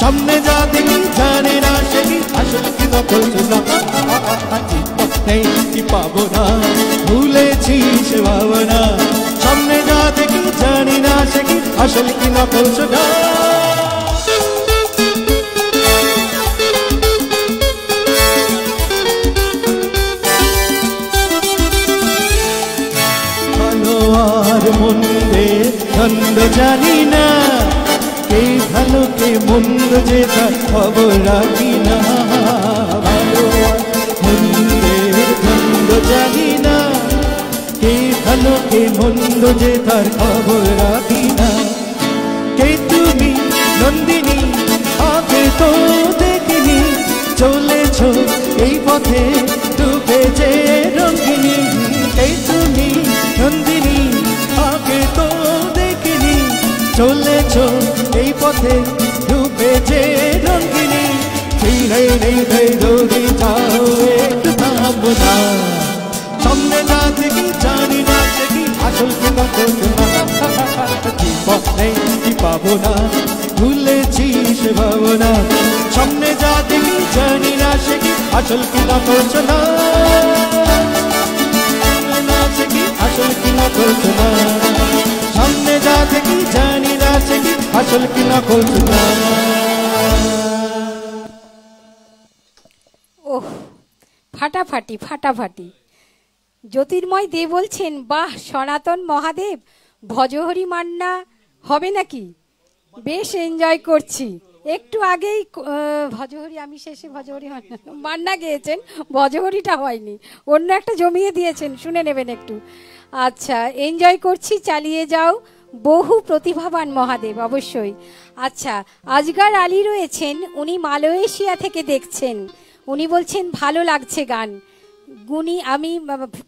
সামনে যা দেখি, জানে না সে কি, আসল কি না। নেই কি পাবো না? ভুলেছিস ভাবনা। সামনে যা দেখি জানি না সে কি আসল কি না ভালো আর জানি না। কে ভালো, কে মন্দ যে তার খবর রাখি না। জানি না। কে ভালো, কে মন্দ, যে তার খবর রাখি না। কে তুমি, নন্দিনী, আগে তো দেখিনি। চলেছ এই পথে ডুবে যে রঙ্গিনী। কে তুমি, নন্দিনী, আগে তো দেখিনি। চলেছ এই পথে ডুবে যে রঙ্গিনী। ফিরে নেই যদি যাও, একটু থামো না। সামনে না দেখি, জানি না কি আসল কি কি পাবো না ভাবনা। সামনে যা দেখি, জানি না সে কি, আসল না। আসল না। সামনে যা দেখি, জানি না সে কি, আসল না। ফাটাফাটি ফাটাফাটি। জ্যোতির্ময় দে বলছেন, বাহ, সনাতন মহাদেব, ভজহরি মান্না, হবে নাকি? বেশ এনজয় করছি। একটু আগেই ভজহরি, আমি শেষে ভজহরি মান্না গেয়েছেন, ভজহরিটা হয়নি, অন্য একটা জমিয়ে দিয়েছেন, শুনে নেবেন একটু। আচ্ছা এনজয় করছি, চালিয়ে যাও। বহু প্রতিভাবান মহাদেব, অবশ্যই। আচ্ছা আজগার আলী রয়েছেন, উনি মালয়েশিয়া থেকে দেখছেন। উনি বলছেন, ভালো লাগছে গান। গুণী, আমি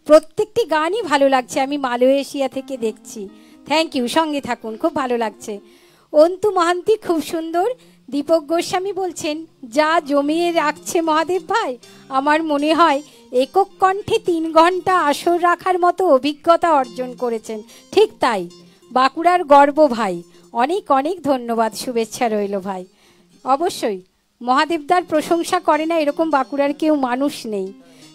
প্রত্যেকটি গানই ভালো লাগছে, আমি মালয়েশিয়া থেকে দেখছি। থ্যাংক ইউ সঙ্গে থাকুন, খুব ভালো লাগছে। অন্তু মহান্তি খুব সুন্দর, দীপক গোস্বামী বলছেন, যা জমিয়ে রাখছে মহাদেব ভাই, আমার মনে হয় একক কণ্ঠে তিন ঘণ্টা আসর রাখার মতো অভিজ্ঞতা অর্জন করেছেন। ঠিক তাই, বাঁকুড়ার গর্ব ভাই, অনেক অনেক ধন্যবাদ, শুভেচ্ছা রইল ভাই। অবশ্যই, মহাদেবদার প্রশংসা করে না, এরকম বাঁকুড়ার কেউ মানুষ নেই।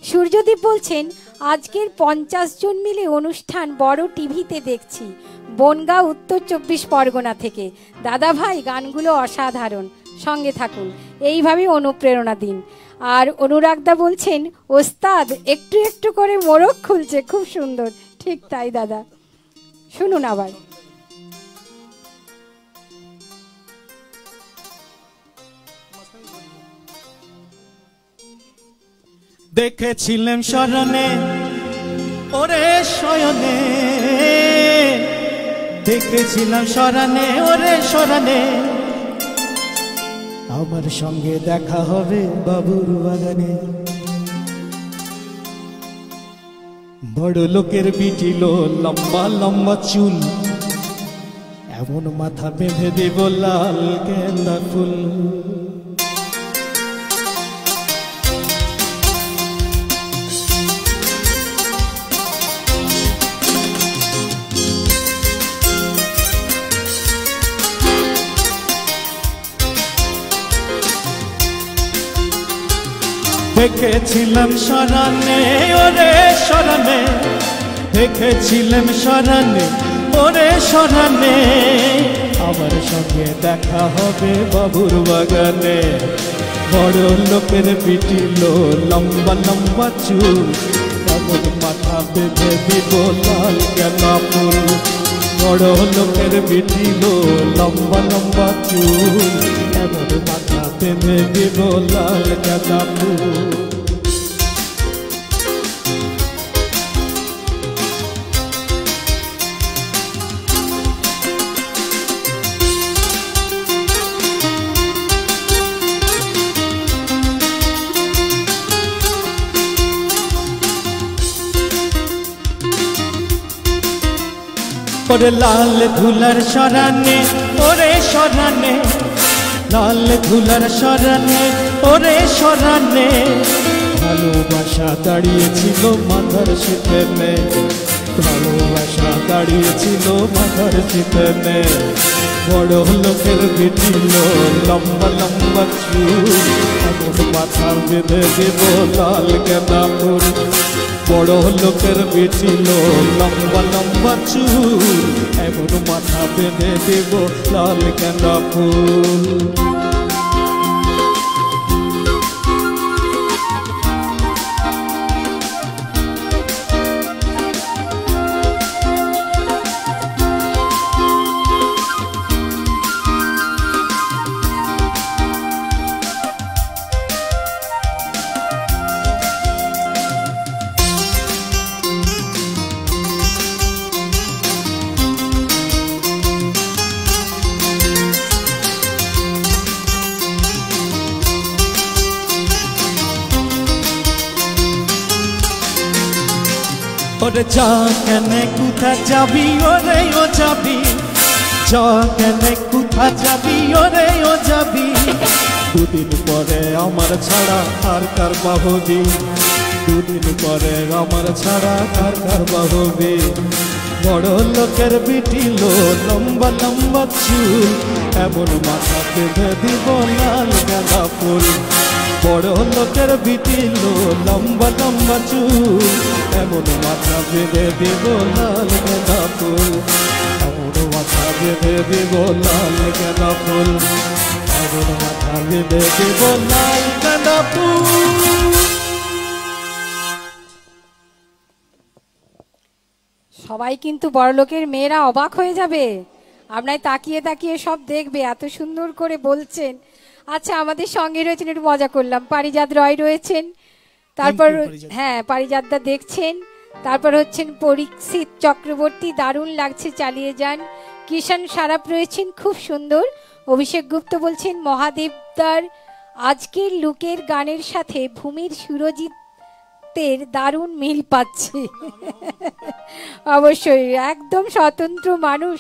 সূর্যদীপ বলছেন, আজকের পঞ্চাশ জন মিলে অনুষ্ঠান বড় টিভিতে দেখছি। বনগাঁ, উত্তর চব্বিশ পরগনা থেকে। দাদা ভাই, গানগুলো অসাধারণ। সঙ্গে থাকুন। এইভাবে অনুপ্রেরণা দিন। আর অনুরাগদা বলছেন, ওস্তাদ, একটু একটু করে মোরগ খুলছে। খুব সুন্দর। ঠিক তাই, দাদা। শুনুন আবার। দেখেছিলাম স্মরণে, ওরে শয়নে দেখেছিলাম স্মরণে, ওরে স্মরণে। আমার সঙ্গে দেখা হবে বাবুর বাগানে। বড় লোকের বিটিল লম্বা লম্বা চুল। এমন মাথা বেঁধে দেব লাল, গেন্দা ফুল। দেখেছিলাম সরানে ওরে সরানে দেখেছিলাম সরানে ওরে সরানে আমার সঙ্গে দেখা হবে বাবুর বাগানে। বড় লোকের পিটিল, লম্বা লম্বা চুল। বাবুর মাথা বেঁধে দিব লাল কেনা ফুল? বড় লোকের পিটিল, লম্বা লম্বা চুল। এমন মাথা বেঁধে দিব লাল কেনা ফুল। ওরে লাল ধুলার সরানে ওরে সরানে লাল ধুলার সরানে ওরে সরানে ভালোবাসা দাঁড়িয়েছিল মাথার শীতেনে ভালোবাসা দাঁড়িয়েছিল মাথার শীতেনে বড় লোকের বিটিল লম্বা লম্বা চুল। এমন মাথা বেঁধে দেব লাল গেঁদা ফুল বড় লোকের বিটিল লম্বা লম্বা চুল। এমন মাথা বেঁধে দেব লাল গেঁদা ফুল। ওরে কেনে কোথা যাবি ওরে, ও যাবি। যা কেনে কোথা যাবি ওরে, ও যাবি। দুদিন পরে আমার ছাড়া আর কার বাহবি? দুদিন পরে আমার ছাড়া কার কার বাহবি? বড় লোকের বিটিল লম্বা লম্বা চুল। এমন মাথা বেঁধে দিব লাল গাঁদা ফুল। বড় লোকের বিটিল লম্বা লম্বা চুল। এমন মাথা বেঁধে দিব লাল গাঁদা ফুল। এমন মাথা বেঁধে দিব লাল গাঁদা ফুল। এমন মাথা বেঁধে দিব লাল গাঁদা ফুল। সবাই কিন্তু বড়লোকের মেয়েরা অবাক হয়ে যাবে। আপনার তাকিয়ে তাকিয়ে সব দেখবে, এত সুন্দর করে বলছেন। আচ্ছা আমাদের সঙ্গে রয়েছেন, একটু মজা করলাম। পারিজাত রয় রয়েছেন। তারপর। হ্যাঁ পারিজাতদা দেখছেন। তারপর হচ্ছেন পরীক্ষিত চক্রবর্তী। দারুণ লাগছে চালিয়ে যান। কিষান সারাপ রয়েছেন খুব সুন্দর। অভিষেক গুপ্ত বলছেন মহাদেবদার আজকের লুকের গানের সাথে ভূমির সুরজিতের দারুণ মিল পাচ্ছে। অবশ্যই একদম স্বতন্ত্র মানুষ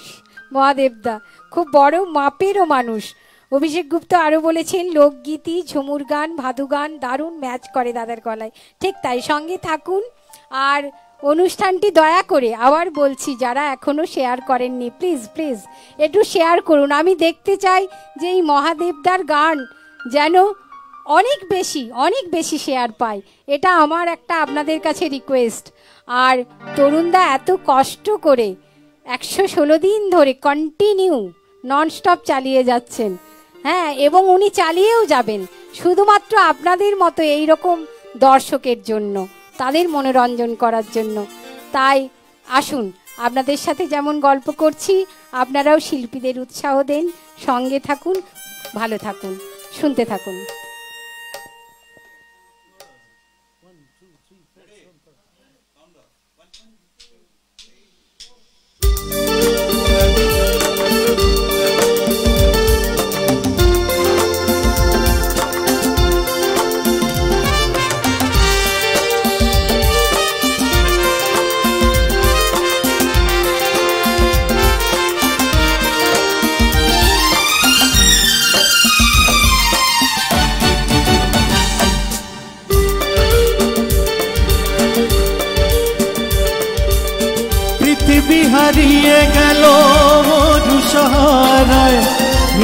মহাদেবদা। খুব বড় মাপেরও মানুষ। অভিষেক গুপ্ত আরও বলেছেন, লোকগীতি, ঝুমুর গান, ভাদু গান দারুণ ম্যাচ করে দাদার গলায়। ঠিক তাই, সঙ্গে থাকুন। আর অনুষ্ঠানটি দয়া করে আবার বলছি, যারা এখনও শেয়ার করেননি প্লিজ প্লিজ একটু শেয়ার করুন। আমি দেখতে চাই যে এই মহাদেবদার গান যেন অনেক বেশি অনেক বেশি শেয়ার পায়। এটা আমার একটা আপনাদের কাছে রিকোয়েস্ট আর তরুণদা এত কষ্ট করে একশো ষোলো দিন ধরে কন্টিনিউ ননস্টপ চালিয়ে যাচ্ছেন। হ্যাঁ এবং উনি চালিয়েও যাবেন। শুধুমাত্র আপনাদের মতো এই রকম দর্শকের জন্য, তাদের মনোরঞ্জন করার জন্য। তাই আসুন, আপনাদের সাথে যেমন গল্প করছি, আপনারাও শিল্পীদের উৎসাহ দেন, সঙ্গে থাকুন, ভালো থাকুন, শুনতে থাকুন।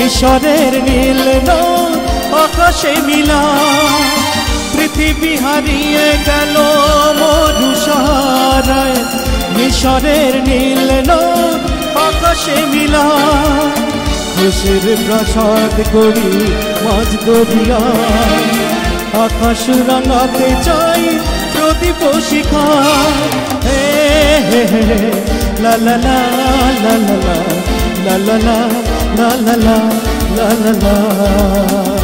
মিশরের নীল আকাশে মিলা। পৃথিবী হারিয়ে গেল মধুসহারায় হারায় মিশরের নীল আকাশে মিলা। খুশির প্রসাদ করি মাঝ দরিয়া আকাশ রাঙাতে চাই প্রদীপ শিখা। হে হে লা লা লা লা লা লা লা লা। la la la la la la.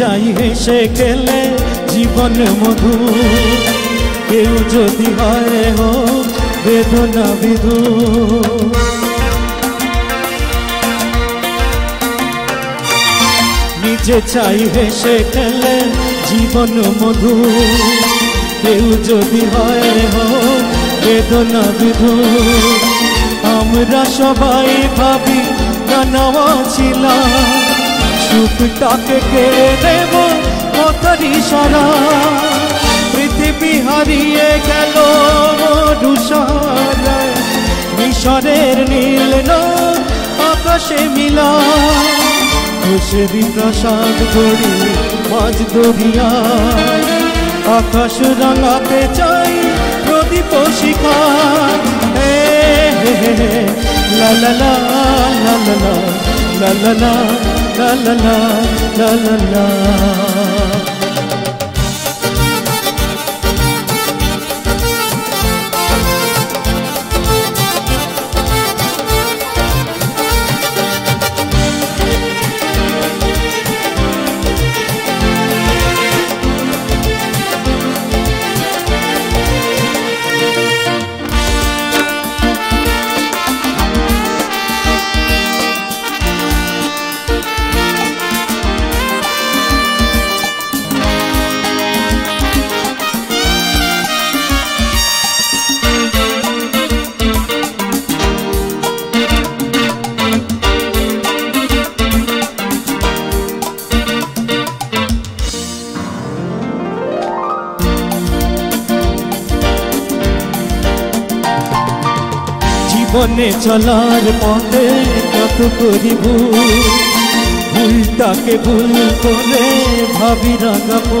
চাই হেসে গেলে জীবন মধু কেউ যদি হয় হো বেদনা বিধু নিজে চাই হেসে গেলে জীবন মধু কেউ যদি হয় হো বেদনা বিধু আমরা সবাই ভাবি কানাওয়া ছিলাম। সুখটাকে কেড়ে দেব কথার ইশারা পৃথিবী হারিয়ে গেল মরুষারায় মিশরের নীল আকাশে মিলা খুশরি প্রসাদ করি মাঝ দরিয়ায় আকাশ রাঙাতে চাই প্রদীপ শিখা হে হে লা লা লা la la la la la la. জীবনে চলার পথে কত করি ভুল ভুলটাকে ভুল করে ভাবি রাগাবো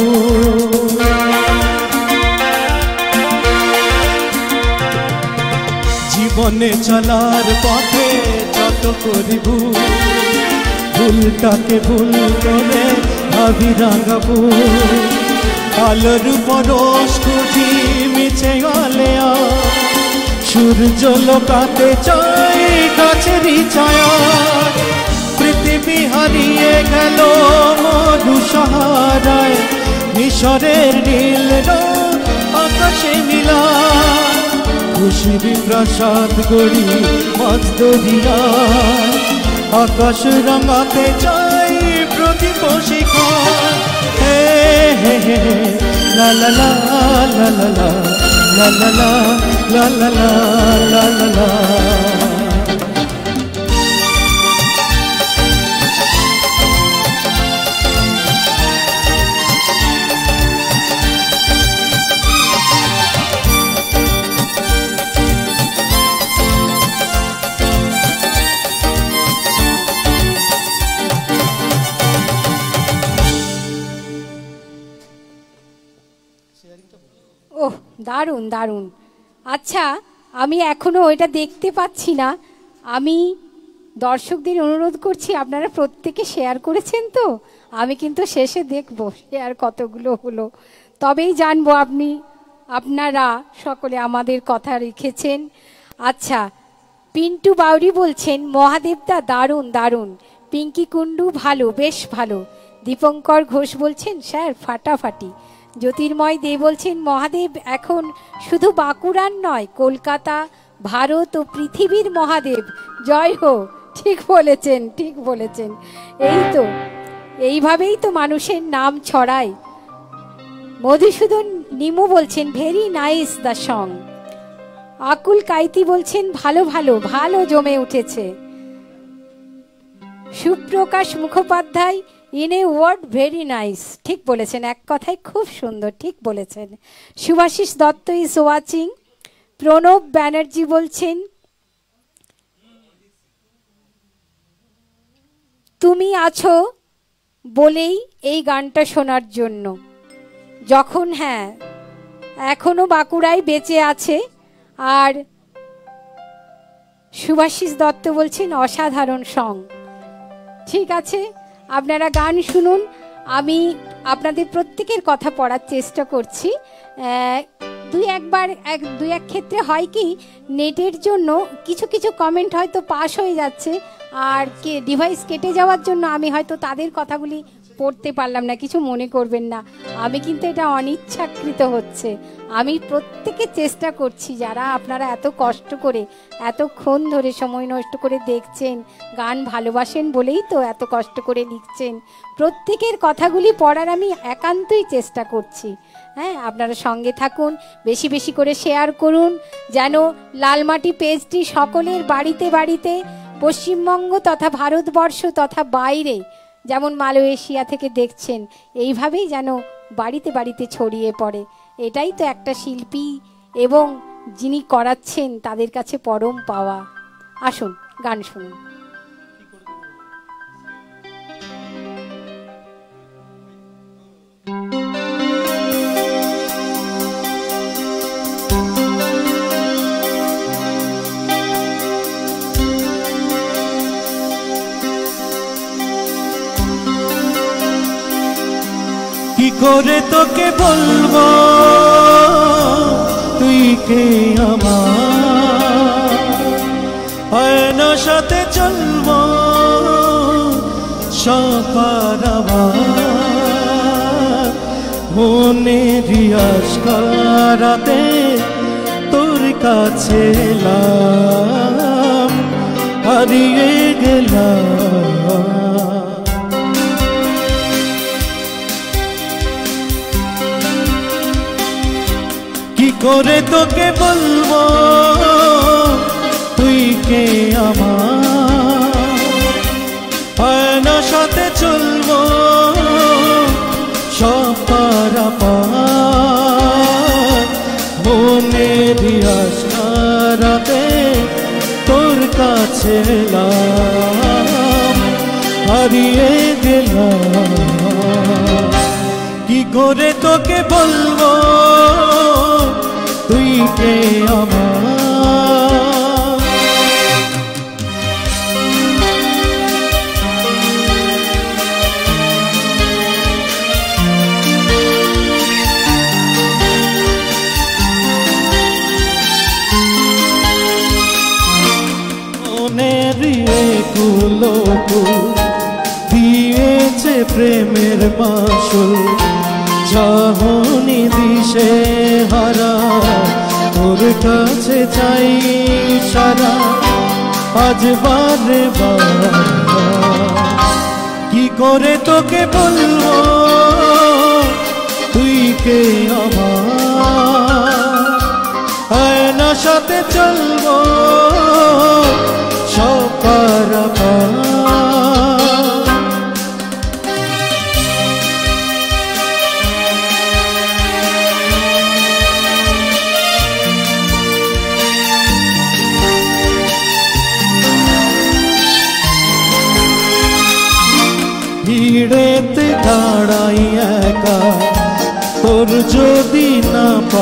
জীবনে চলার পথে যত করি ভুল ভুলটাকে ভুল করে ভাবি রাগাবো আলোর পরশ খুঁজি সূর্য লোকাতে চাই গাছেরই ছায়া। পৃথিবী হারিয়ে গেল মধু সাহারায় মিশরের নীল আকাশে মিলা। খুশির প্রসাদ গড়ি মাছ আকাশ রাঙাতে চাই প্রদীপ শিখা। হে হে হে, লা লা লা লা লা লা লা লা। la la la la la la ও দারুণ দারুণ আচ্ছা আমি এখনও ওইটা দেখতে পাচ্ছি না। আমি দর্শকদের অনুরোধ করছি, আপনারা প্রত্যেকে শেয়ার করেছেন তো? আমি কিন্তু শেষে দেখব শেয়ার কতগুলো হলো। তবেই জানব আপনি, আপনারা সকলে আমাদের কথা রেখেছেন। আচ্ছা পিন্টু বাউরি বলছেন মহাদেবদা দারুণ দারুণ। পিঙ্কি কুণ্ডু ভালো, বেশ ভালো। দীপঙ্কর ঘোষ বলছেন, স্যার, ফাটাফাটি। জ্যোতির্ময় দে বলছেন, মহাদেব, এখন শুধু বাঁকুড়ার নয়, কলকাতা, ভারত ও পৃথিবীর মহাদেব। জয় হো। ঠিক বলেছেন ঠিক বলেছেন। এই তো, এইভাবেই তো মানুষের নাম ছড়ায়। মধুসূদন নিমু বলছেন, ভেরি নাইস দ্য সং। আকুল কাইতি বলছেন, ভালো ভালো ভালো জমে উঠেছে। Suprakash Mukhopadhyay in a word very nice ঠিক বলেছেন, এক কথায় খুব সুন্দর, ঠিক বলেছেন। সুভাষিস দত্ত ইজ ওয়াচিং প্রণব ব্যানার্জি বলছেন, তুমি আছো বলেই এই গানটা শোনার জন্য। যখন হ্যাঁ এখনও বাঁকুড়ায় বেঁচে আছে। আর সুভাষিস দত্ত বলছেন, অসাধারণ সং ঠিক আছে? আপনারা গান শুনুন। আমি আপনাদের প্রত্যেকের কথা পড়ার চেষ্টা করছি। দুই একবার, এক, দুই এক ক্ষেত্রে হয় কি, নেটের জন্য কিছু কিছু কমেন্ট হয়তো পাস হয়ে যাচ্ছে। আর কে ডিভাইস কেটে যাওয়ার জন্য আমি হয়তো তাদের কথাগুলি পড়তে পারলাম না, কিছু মনে করবেন না। আমি কিন্তু এটা অনিচ্ছাকৃত হচ্ছে। আমি প্রত্যেকে চেষ্টা করছি যারা আপনারা এত কষ্ট করে এতক্ষণ ধরে সময় নষ্ট করে দেখছেন, গান ভালোবাসেন বলেই তো এত কষ্ট করে লিখছেন, প্রত্যেকের কথাগুলি পড়ার আমি একান্তই চেষ্টা করছি। হ্যাঁ আপনারা সঙ্গে থাকুন, বেশি বেশি করে শেয়ার করুন, যেন লালমাটি পেজটি সকলের বাড়িতে বাড়িতে পশ্চিমবঙ্গ তথা ভারতবর্ষ তথা বাইরে যেমন মালয়েশিয়া থেকে দেখছেন, এইভাবেই যেন বাড়িতে বাড়িতে ছড়িয়ে পড়ে। এটাই তো একটা শিল্পী এবং যিনি করাচ্ছেন তাদের কাছে পরম পাওয়া। আসুন, গান শুনুন। করে তোকে বলব, তুই কে আমার? আয়না সাথে চলবো আমার মনে রিয়াজ করাতে তোর কাছে হারিয়ে গেলাম। করে তোকে বলব, তুই কে আমার? আয়না সাথে চলবো সবার পার মনের আশারাতে তোর কাছে হারিয়ে গেলাম। কি করে তোকে বলব? কে আমার? মনের এগুলো দিয়েছে প্রেমের মাসুল দিশে হারা তোর কাছে চাই সারা, আজ বারে কি করে তোকে বলব? তুই কে আমার? সাথে চলবো। সবার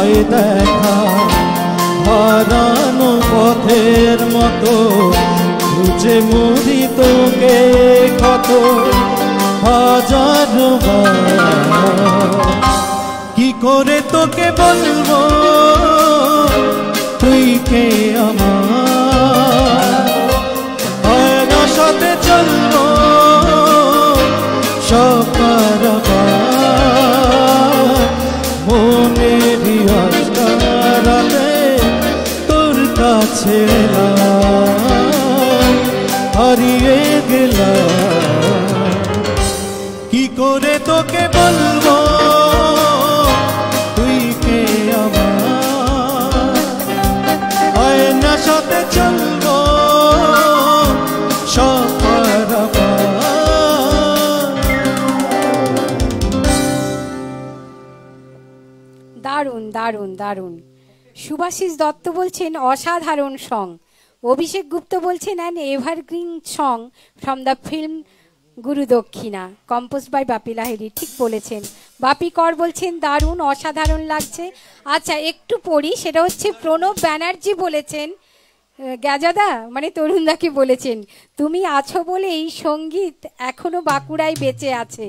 না দেখা। হারানো পথের মতো খুঁজে মরি তোকে কত হাজার কি করে তোকে বলব? তুই কে আমার সুভাষিস দত্ত বলছেন, অসাধারণ সং। অভিষেক গুপ্ত বলছেন, an evergreen song from the film Guru Dakshina compose by বাপি লাহিড়ি। ঠিক বলেছেন। বাপি কর বলছেন, দারুণ, অসাধারণ লাগছে। আচ্ছা একটু পড়ি, সেটা হচ্ছে প্রণব ব্যানার্জি বলেছেন, গ্যাজাদা মানে তরুণদাকে বলেছেন, তুমি আছো বলে এই সংগীত এখনও বাঁকুড়ায় বেঁচে আছে,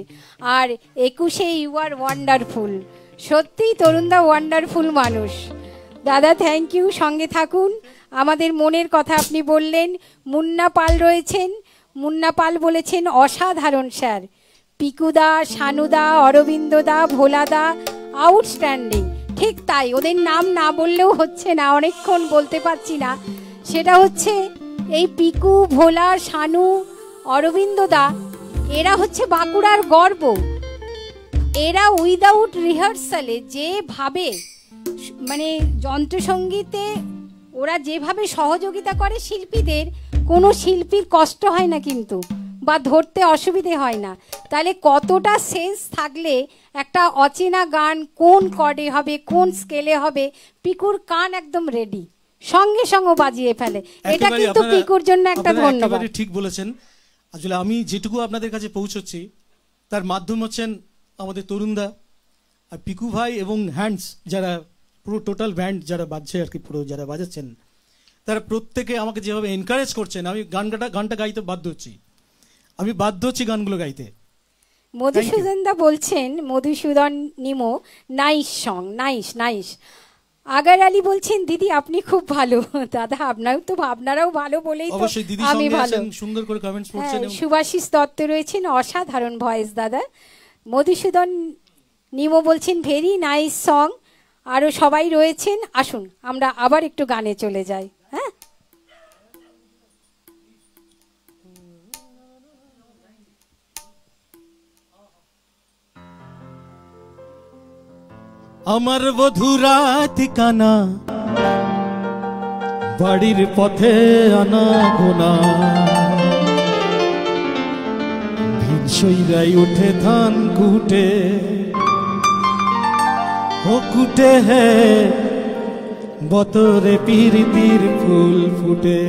আর একুশে ইউ আর ওয়ান্ডারফুল। সত্যিই তরুণদা ওয়ান্ডারফুল মানুষ। দাদা থ্যাংক ইউ সঙ্গে থাকুন। আমাদের মনের কথা আপনি বললেন। মুন্না পাল রয়েছেন। মুন্না পাল বলেছেন, অসাধারণ, স্যার। পিকুদা, শানুদা, অরবিন্দদা, ভোলাদা আউটস্ট্যান্ডিং ঠিক তাই, ওদের নাম না বললেও হচ্ছে না, অনেকক্ষণ বলতে পারছি না। সেটা হচ্ছে, এই পিকু, ভোলা, শানু, অরবিন্দদা, এরা হচ্ছে বাঁকুড়ার গর্ব। এরা উইদাউট রিহার্সালে যেভাবে মানে যন্ত্রসঙ্গীতে ওরা যেভাবে সহযোগিতা করে শিল্পীদের কোনো শিল্পীর কষ্ট হয় না কিন্তু বা ধরতে অসুবিধে হয় না। তাহলে কতটা সেন্স থাকলে একটা অচেনা গান কোন কর্ডে হবে কোন স্কেলে হবে পিকুর কান একদম রেডি সঙ্গে সঙ্গে বাজিয়ে ফেলে। এটা কিন্তু পিকুর জন্য একটা ধন্যবাদ। ঠিক বলেছেন। আসলে আমি যেটুকু আপনাদের কাছে পৌঁছচ্ছি তার মাধ্যম হচ্ছেন আমাদের তরুণদা আর পিকু ভাই এবং হ্যান্ডস যারা পুরো টোটাল ব্যান্ড যারা বাজছে আর কি পুরো যারা বাজাচ্ছেন তারা প্রত্যেকে আমাকে যেভাবে এনকারেজ করছেন আমি গানটা গানটা গাইতে বাধ্য হচ্ছি। আমি বাধ্য হচ্ছি গানগুলো গাইতে। মধুসূদন দা বলছেন মধুসূদন নিমো nice song nice nice. Agar Ali বলছেন দিদি আপনি খুব ভালো। দাদা আপনারও তো আপনারাও ভালো বলেই তো আমি ভালো। সুন্দর করে কমেন্টস করছেন সুভাষিস দত্ত রয়েছেন অসাধারণ ভয়েস দাদা। মধুসূদন নিমো বলছেন ভেরি নাইস সং আরও সবাই রয়েছেন, আসুন, আমরা আবার একটু গানে চলে যাই হ্যাঁ? আমার বধুরা ঠিকানা বাড়ির পথে আনা গোনা। ভিনসইরাই উঠে ধান কুটে কুটে হে বতরে পিরিতির ফুল ফুটে।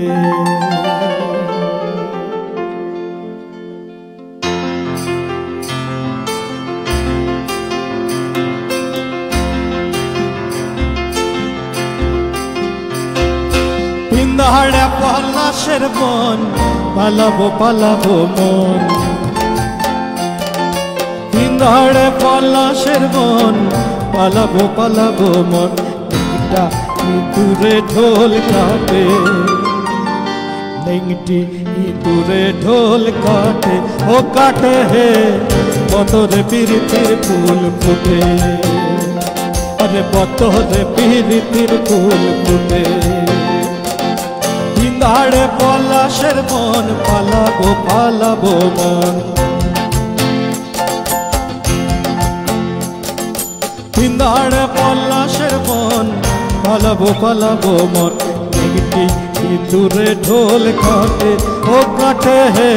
পিন্দাহাড়া পলাশের মন পালাবো পালাবো মন। পিন্দাহাড়ে পলাশের মন, পালাবো পালাবো মন একটা দূরে ঢোল কাটে। নেংটি দূরে ঢোল কাটে, ও কাটে হে, বতরে পিরিতির ফুল ফুটে। আরে বতরে পিরিতির ফুল ফুটে। ইন্দাড়ে পলাশের মন, পালাবো পালাবো মন। ইন্দাড়ে পলাশের মন, পালাবো পালাবো মন। একটি দূরে ঢোল কাটে ও কাটে হে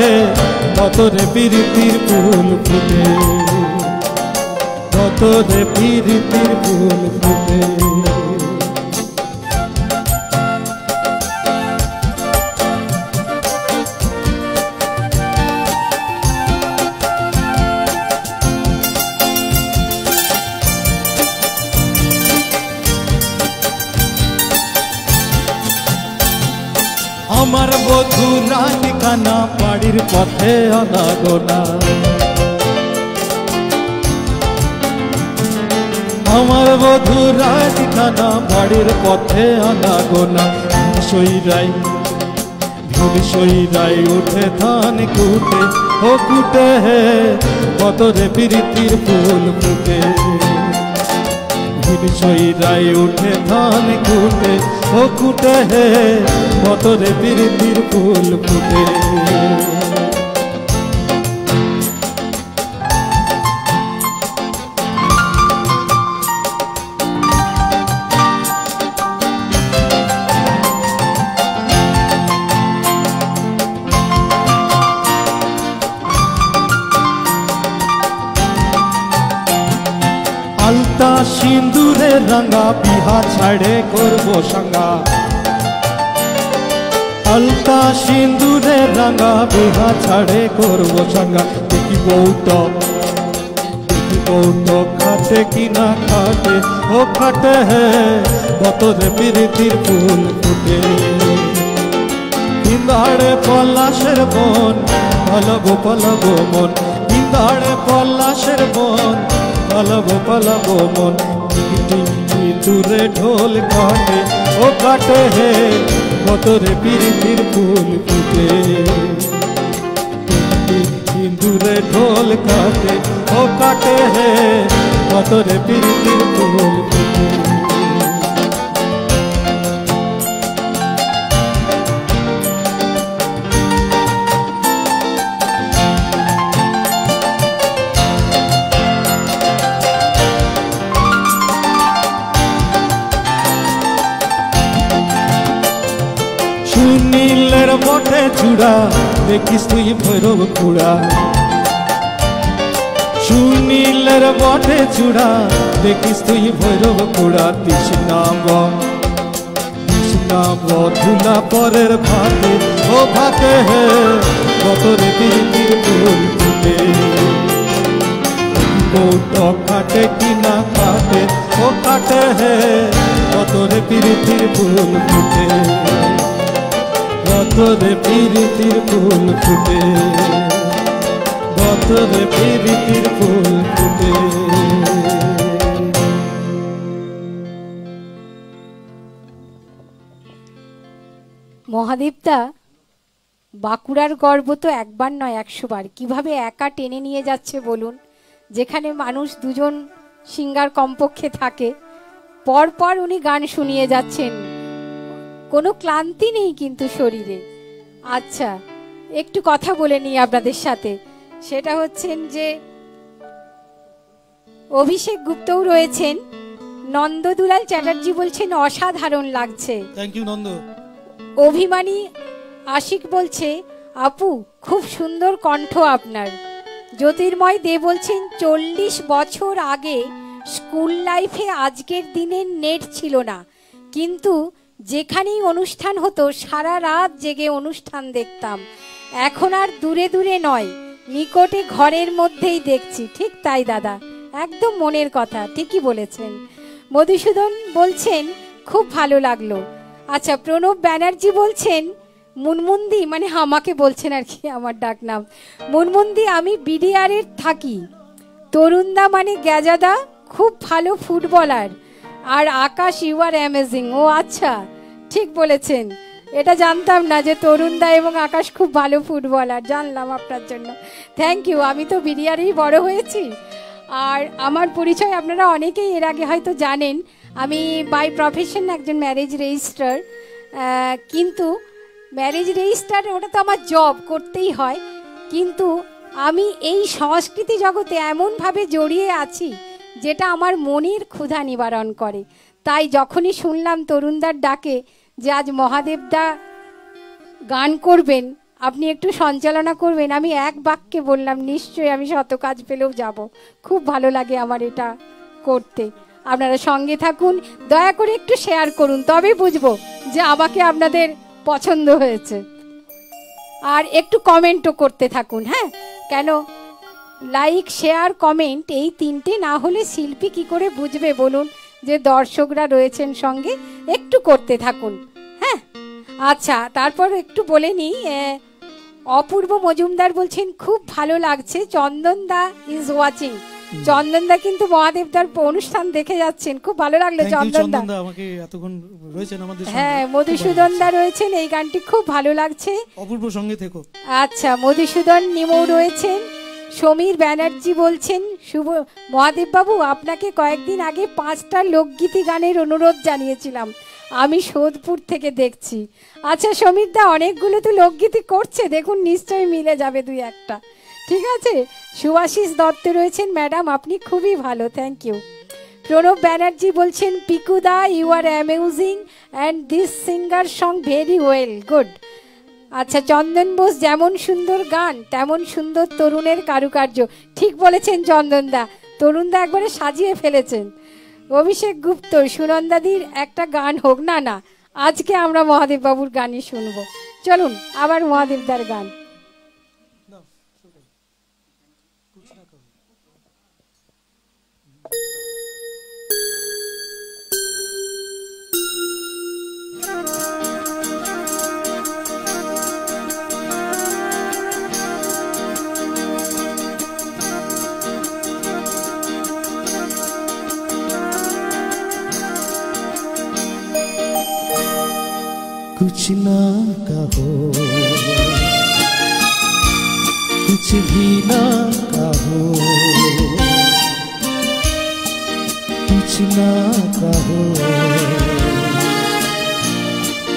কতরে পিরিতির ফুল ফুটে। কতরে পিরিতির ফুল ফুটে। রাধিকানা বাড়ির পথে অনাগোনা। আমার বধু রাধিকানা বাড়ির পথে অনাগোনা। সইরাই ভুল সইরাই উঠে ধান কুটে, ও কুটে হে কতরে প্রীতির ফুল ফুটে। ভুল সইরাই উঠে ধান কুটে, ও কুটে হে বতরে প্রীতির ফুল ফুটে। সিন্দুরে রাঙা বিহা ছাড়ে করব সাঙ্গা। আলতা সিন্দুরে রাঙা বিহা ছাড়ে করব সাঙ্গা দেখি বউটা দেখি বউটা খাটে কি না খাটে? ও খাটে হে, বতরে প্রীতির ফুল ফুটে। ইন্দাড়ে পলাশের বন পলবো পলবো মন। ইন্দাড়ে পলাশের বন পলবো পলবো মন। দূরে ঢোল কাটে ও কাটে হে বতরে পিরিতির ফুল ফুটে। সিন্দুরে ঢোল কাটে ও কাটে হে ভতরে পিরিতির ফুল ফুটে। সুনীলের চূড়া, দেখিস তুই ভৈরব কুড়া। সুনীলের মঠে চূড়া, দেখিস তুই ভৈরব কুড়া। তৃষ্ণাব তৃষ্ণাব ধুলা পরের ভাতে ও ভাতে হে বতরে বিরিতির ফুল ফুটে। বৌট কাটে কি না কাটে ও কাটে হে বতরে বিরিতির ফুল ফুটে। বতরে প্রীতির ফুল ফুটে। বতরে প্রীতির ফুল ফুটে। মহাদেবদা, বাঁকুড়ার গর্ব তো একবার নয় একশো বার কীভাবে একা টেনে নিয়ে যাচ্ছে বলুন? যেখানে মানুষ দুজন সিঙ্গার কমপক্ষে থাকে পর পর উনি গান শুনিয়ে যাচ্ছেন। কোনো ক্লান্তি নেই কিন্তু শরীরে। আচ্ছা একটু কথা বলে নিই আপনাদের সাথে। সেটা হচ্ছেন যে অভিষেক গুপ্তও রয়েছেন। নন্দ দুলাল চ্যাটার্জি বলছেন অসাধারণ লাগছে। Thank you Nanda. অভিমানী আশিক বলছে আপু খুব সুন্দর কণ্ঠ আপনার। জ্যোতির্ময় দে বলছেন চল্লিশ বছর আগে স্কুল লাইফে আজকের দিনের নেট ছিল না। কিন্তু যেখানেই অনুষ্ঠান হতো, সারা রাত জেগে অনুষ্ঠান দেখতাম। এখন আর দূরে দূরে নয়, নিকটে ঘরের মধ্যেই দেখছি। ঠিক তাই, দাদা, একদম মনের কথা, ঠিকই বলেছেন। মধুসূদন বলছেন, খুব ভালো লাগল। আচ্ছা প্রণব ব্যানার্জি বলছেন, মুনমুন্দি মানে আমাকে বলছেন আর কি, আমার ডাক নাম। মুনমুন্দি, আমি বিডিআরের থাকি। তরুণদা মানে গ্যাজাদা, খুব ভালো ফুটবলার। আর আকাশ ইউ আর অ্যামেজিং ও আচ্ছা ঠিক বলেছেন। এটা জানতাম না যে তরুণ তরুণদা এবং আকাশ খুব ভালো ফুটবলার, জানলাম আপনার জন্য। থ্যাংক ইউ আমি তো বিডিআরেই বড় হয়েছি। আর আমার পরিচয় আপনারা অনেকেই এর আগে হয়তো জানেন, আমি বাই প্রফেশন একজন ম্যারেজ রেজিস্ট্রার কিন্তু ম্যারেজ রেজিস্ট্রার ওটা তো আমার জব করতেই হয়। কিন্তু আমি এই সংস্কৃতি জগতে এমনভাবে জড়িয়ে আছি যেটা আমার মনের ক্ষুধা নিবারণ করে। তাই যখনই শুনলাম তরুণদার ডাকে যে আজ মহাদেবদা গান করবেন, আপনি একটু সঞ্চালনা করবেন, আমি এক বাক্যে বললাম, নিশ্চয়ই আমি শত কাজ পেলেও যাব। খুব ভালো লাগে আমার এটা করতে। আপনারা সঙ্গে থাকুন, দয়া করে একটু শেয়ার করুন, তবে বুঝব যে আমাকে আপনাদের পছন্দ হয়েছে। আর একটু কমেন্টও করতে থাকুন হ্যাঁ? কেন লাইক শেয়ার কমেন্ট এই তিনটে না হলে শিল্পী কি করে বুঝবে বলুন? যে দর্শকরা রয়েছেন সঙ্গে একটু করতে থাকুন। হ্যাঁ? আচ্ছা তারপর একটু বলে নিই অপূর্ব মজুমদার বলছেন খুব ভালো লাগছে চন্দন দা ইজ ওয়াচিং চন্দন দা কিন্তু মহাদেবদার অনুষ্ঠান দেখে যাচ্ছেন খুব ভালো লাগল চন্দন দা। চন্দনদা আমাকে এতক্ষণ রয়েছেন আমাদের সঙ্গে। হ্যাঁ মধুসূদন দা রয়েছেন এই গানটি খুব ভালো লাগছে। অপূর্ব সঙ্গে থেকো। আচ্ছা মধুসূদন নিমৌ রয়েছেন সমীর ব্যানার্জি বলছেন, শুভ মহাদেব বাবু আপনাকে কয়েকদিন আগে পাঁচটা লোকগীতি গানের অনুরোধ জানিয়েছিলাম। আমি সোদপুর থেকে দেখছি। আচ্ছা সমীরদা, অনেকগুলো তো লোকগীতি করছে, দেখুন, নিশ্চয়ই মিলে যাবে দুই একটা। ঠিক আছে? সুভাষিস দত্ত রয়েছেন, ম্যাডাম, আপনি খুবই ভালো, থ্যাংক ইউ। প্রণব ব্যানার্জি বলছেন, পিকুদা, you are amusing and this singer song very well, good. আচ্ছা চন্দন বোস যেমন সুন্দর গান, তেমন সুন্দর তরুণের কারুকার্য। ঠিক বলেছেন চন্দনদা তরুণদা একবারে সাজিয়ে ফেলেছেন। অভিষেক গুপ্ত সুনন্দাদির একটা গান হোক, না না, আজকে আমরা মহাদেব বাবুর গানই শুনব। চলুন, আবার মহাদেবদার গান। कुछ ना कहो। कुछ भी ना कहो। कुछ ना कहो।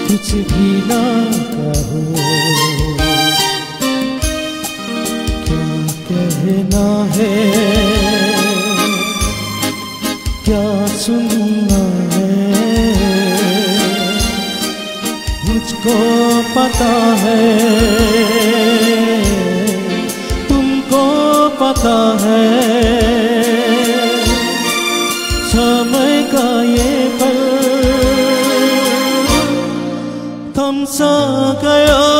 कुछ भी ना कहो। क्या कहना है? क्या सुनना मुझको पता है। तुमको पता है। समय का ये पल थम सा गया।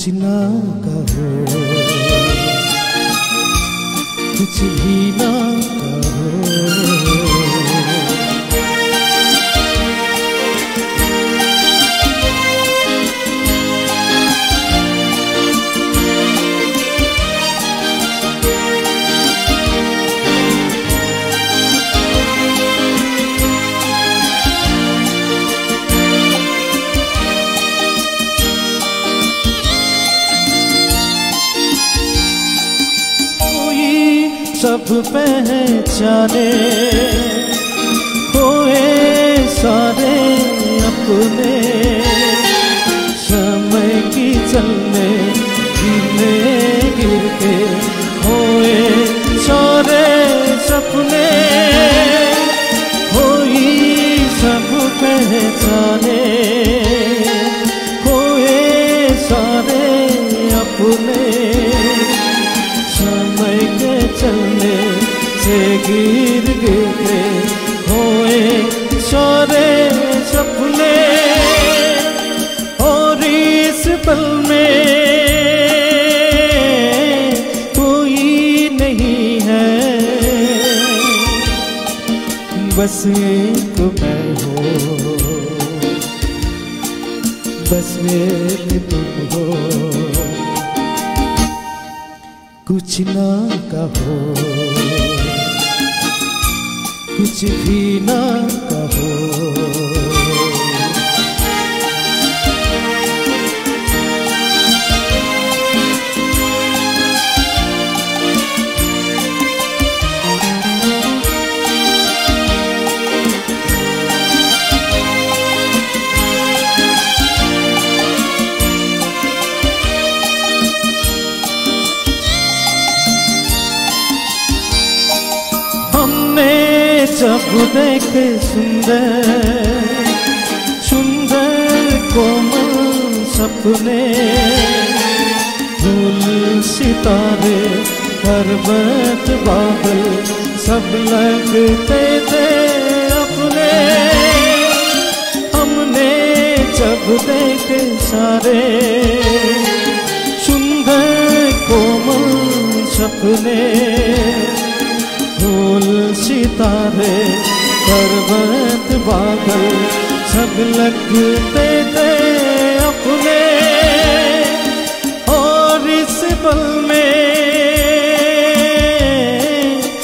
कुछ ना कहो कुछ भी ना कहो। सब पहचाने। होए सारे अपने। समय की चलने गिरने गिर के। होए सारे सपने। होई सब पहचाने। से गिर के होए सारे सपने और इस पल में कोई नहीं है। बस एक मैं हो, बस एक तुम हो। कुछ ना कहो। কিছু ঘৃণা देखे सुंदर सुंदर कोमल सपने, फूल, सितारे, पर्वत, बादल सब लगते थे अपने। हमने जब देखे सारे, सुंदर कोमल सपने, फूल, सितारे पर्वत बादल सब लगते थे अपने। और इस पल में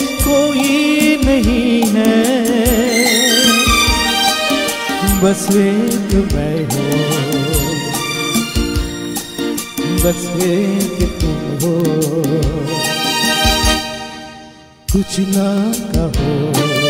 कोई नहीं है। बस एक मैं हो। बस एक तुम हो। कुछ ना कहो।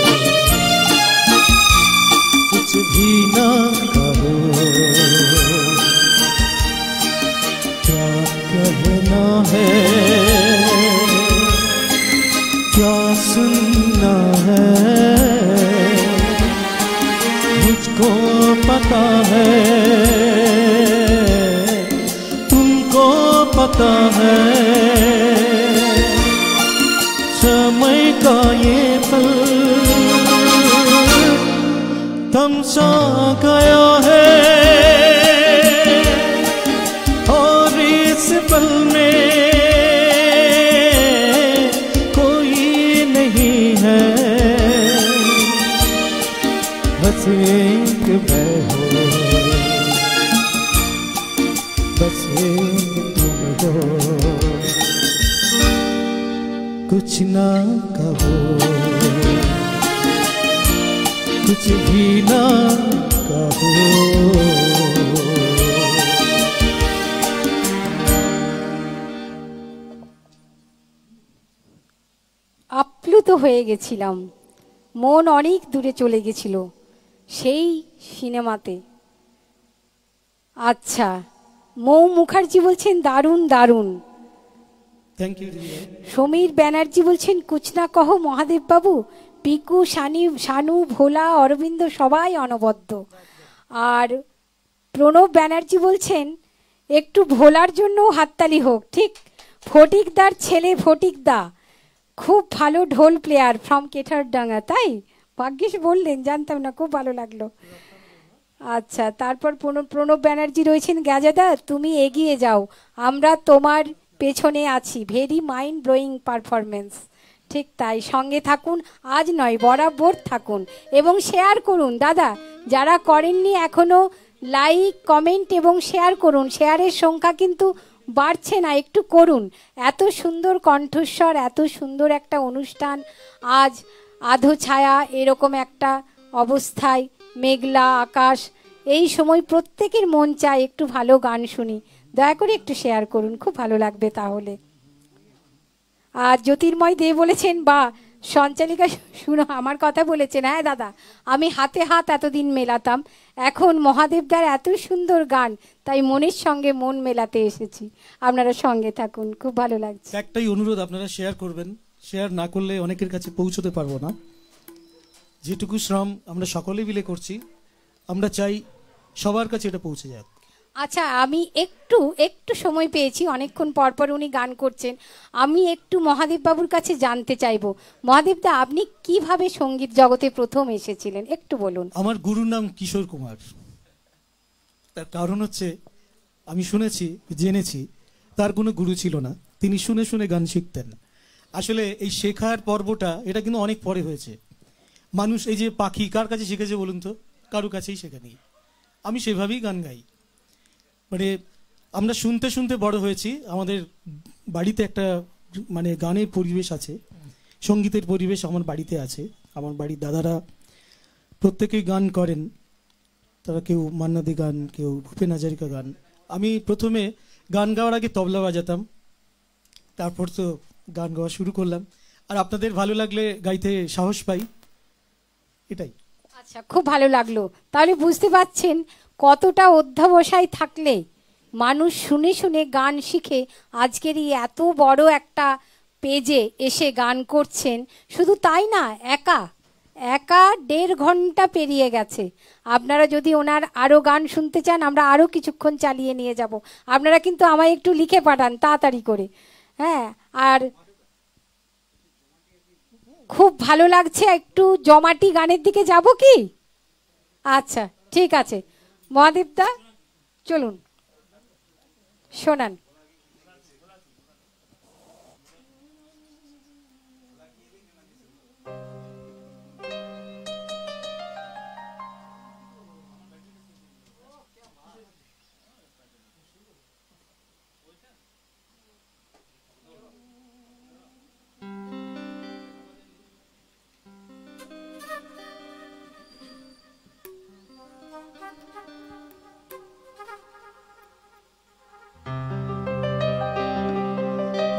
মুচ ঘৃণা আপ্লুত হয়ে গেছিলাম। মন অনেক দূরে চলে গেছিল সেই সিনেমাতে। আচ্ছা মৌ মুখার্জি বলছেন দারুণ দারুণ। সমীর ব্যানার্জি বলছেন কুচনা কহ মহাদেব বাবু পিকু শানি, শানু, ভোলা, অরবিন্দ সবাই অনবদ্য। আর প্রণব ব্যানার্জি বলছেন, একটু ভোলার জন্য হাততালি হোক, ঠিক? ফটিকদার ছেলে ফটিকদা। খুব ভালো ঢোল প্লেয়ার ফ্রম কেঠারডাঙ্গা, তাই? ভাগ্যিস বললেন, জানতাম না, খুব ভালো লাগল। আচ্ছা তারপর প্রণ- প্রণব ব্যানার্জি রয়েছেন, গাজাদা, তুমি এগিয়ে যাও, আমরা তোমার পেছনে আছি ভেরি মাইন্ড ব্লোয়িং পারফরমেন্স ঠিক তাই সঙ্গে থাকুন, আজ নয়, বরাবর থাকুন। এবং শেয়ার করুন, দাদা, যারা করেননি এখনও লাইক কমেন্ট এবং শেয়ার করুন। শেয়ারের সংখ্যা কিন্তু বাড়ছে না, একটু করুন। এত সুন্দর কণ্ঠস্বর, এত সুন্দর একটা অনুষ্ঠান। আজ আধো ছায়া, এরকম একটা অবস্থায়, মেঘলা আকাশ। এই সময় প্রত্যেকের মন চায় একটু ভালো গান শুনি। দয়া করে একটু শেয়ার করুন, খুব ভালো লাগবে তাহলে। আর জ্যোতির্ময় দে বলেছেন, বা, সঞ্চালিকা শুনো, আমার কথা বলেছেন হ্যাঁ দাদা? আমি হাতে হাত এতদিন মেলাতাম, এখন মহাদেবদার এত সুন্দর গান, তাই মনের সঙ্গে মন মেলাতে এসেছি। আপনারা সঙ্গে থাকুন, খুব ভালো লাগছে। একটাই অনুরোধ, আপনারা শেয়ার করবেন। শেয়ার না করলে অনেকের কাছে পৌঁছতে পারব না। যেটুকু শ্রম আমরা সকলে মিলে করছি, আমরা চাই সবার কাছে এটা পৌঁছে যাক। আচ্ছা আমি একটু একটু সময় পেয়েছি, অনেকক্ষণ পর পর উনি গান করছেন। আমি একটু মহাদেব বাবুর কাছে জানতে চাইব। মহাদেবদা, আপনি কীভাবে সংগীত জগতে প্রথম এসেছিলেন? একটু বলুন। আমার গুরুর নাম কিশোর কুমার। তার কারণ হচ্ছে, আমি শুনেছি, জেনেছি, তার কোনো গুরু ছিল না। তিনি শুনে শুনে গান শিখতেন। আসলে এই শেখার পর্বটা, এটা কিন্তু অনেক পরে হয়েছে। মানুষ এই যে পাখি, কার কাছে শিখেছে বলুন তো? কারও কাছেই শেখেনি। আমি সেভাবেই গান গাই। মানে আমরা শুনতে শুনতে বড় হয়েছি। আমাদের বাড়িতে একটা মানে গানের পরিবেশ আছে। সঙ্গীতের পরিবেশ আমার বাড়িতে আছে। আমার বাড়ির দাদারা প্রত্যেকেই গান করেন। তারা কেউ মান্নাদি গান, কেউ ভূপেন হাজারিকা গান। আমি প্রথমে গান গাওয়ার আগে তবলা বাজাতাম। তারপর তো গান গাওয়া শুরু করলাম। আর আপনাদের ভালো লাগলে গাইতে সাহস পাই। এটাই। আচ্ছা খুব ভালো লাগল। তাহলে বুঝতে পারছেন কতটা অধ্যাবসায় থাকলে? মানুষ শুনে শুনে গান শিখে আজকের এই এত বড় একটা পেজে এসে গান করছেন। শুধু তাই না, একা একা দেড় ঘণ্টা পেরিয়ে গেছে। আপনারা যদি ওনার আরও গান শুনতে চান, আমরা আরও কিছুক্ষণ চালিয়ে নিয়ে যাব। আপনারা কিন্তু আমায় একটু লিখে পাঠান তাড়াতাড়ি করে। হ্যাঁ আর খুব ভালো লাগছে একটু জমাটি গানের দিকে যাব কি? আচ্ছা ঠিক আছে। মহাদেবদা চলুন শোনান।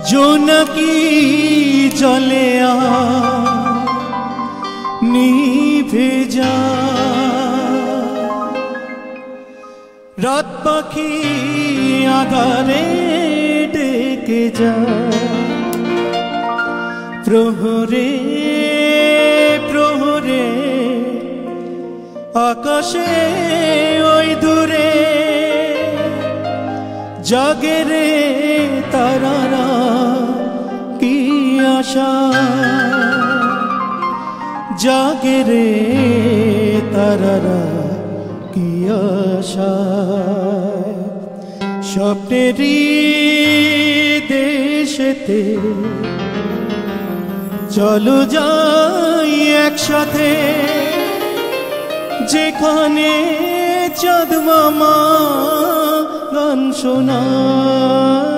জোনাকি জলে নিভে যা। রাত পাখি আধারে ডেকে যা। প্রহরে প্রহরে, আকাশে ওই দূরে জাগে রে তারারা। কি আশা। জাগে রে তারারা কি আশা। স্বপ্নেরই দেশেতে চলো যাই একসাথে। যেখানে চাঁদ গান শোনায়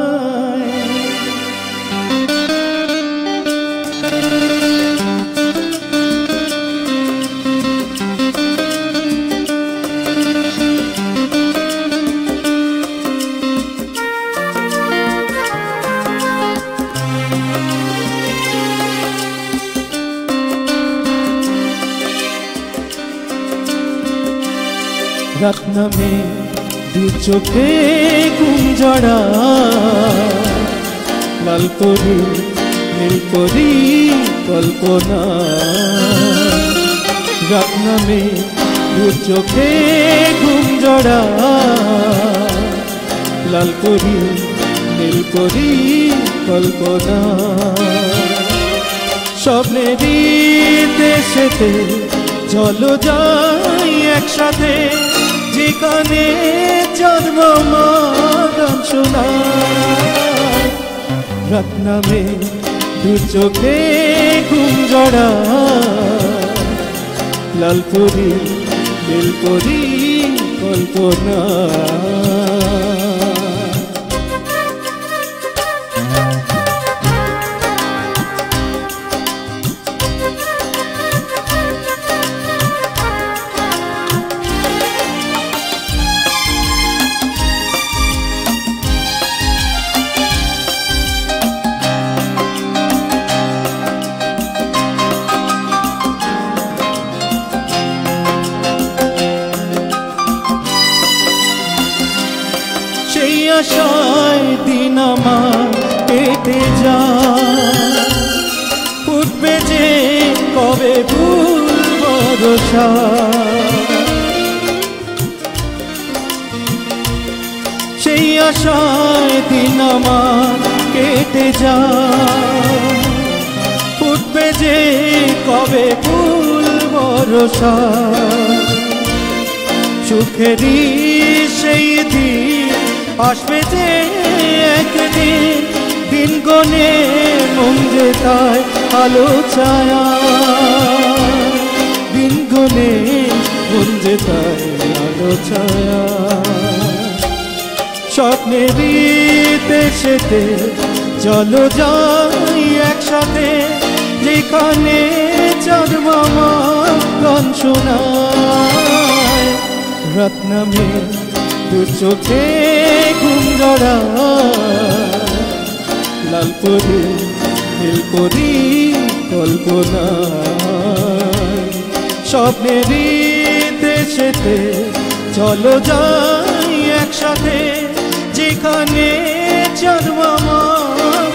নামে দু চোখে ঘুম জড়া। লাল করি, নীল করি, কল্পনা। রাত নামে দু চোখে ঘুম জড়া। লাল করি, নীল করি, কল্পনা। স্বপ্নেরই দেশেতে চলো যাই একসাথে। যেখানে জন্ম গান শোনায়। রাত দু চোখে ঘুম জড়া লালপুরি বেলপুরি কল্পনা। ভরসা সেই আশায় দিন আমার কেটে যা উঠবে যে কবে ভুল ভরসা সুখেরই সেই দিন আসবে যে একদিন। দিন গনে মন যে তাই আলো ছায়া। মন যে তাই আলো ছায়া। স্বপ্নেরই দেশেতে চলো যাই একসাথে, যেখানে চাঁদ মামা শোনায়। রত্নমে দু চোখে ঘুম জড়া লাল করি কল্পনা। স্বপ্নেরই দেশেতে চলো যাই একসাথে, যেখানে চাঁদ মামা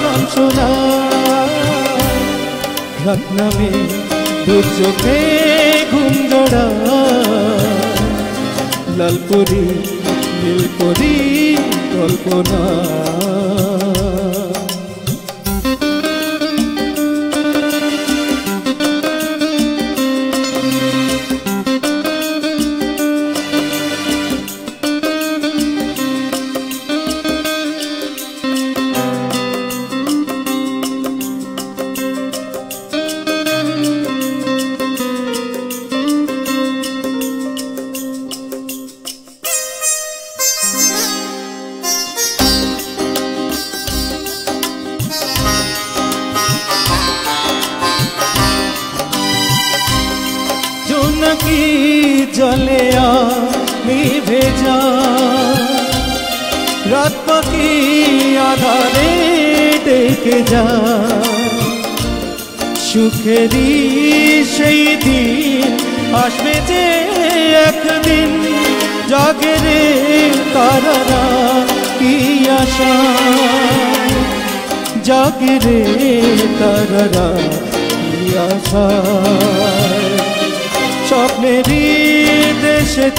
গান শোনায় রত্নমে দু চোখে ঘুম জড়া। লাল করি নীল করি কল্পনা।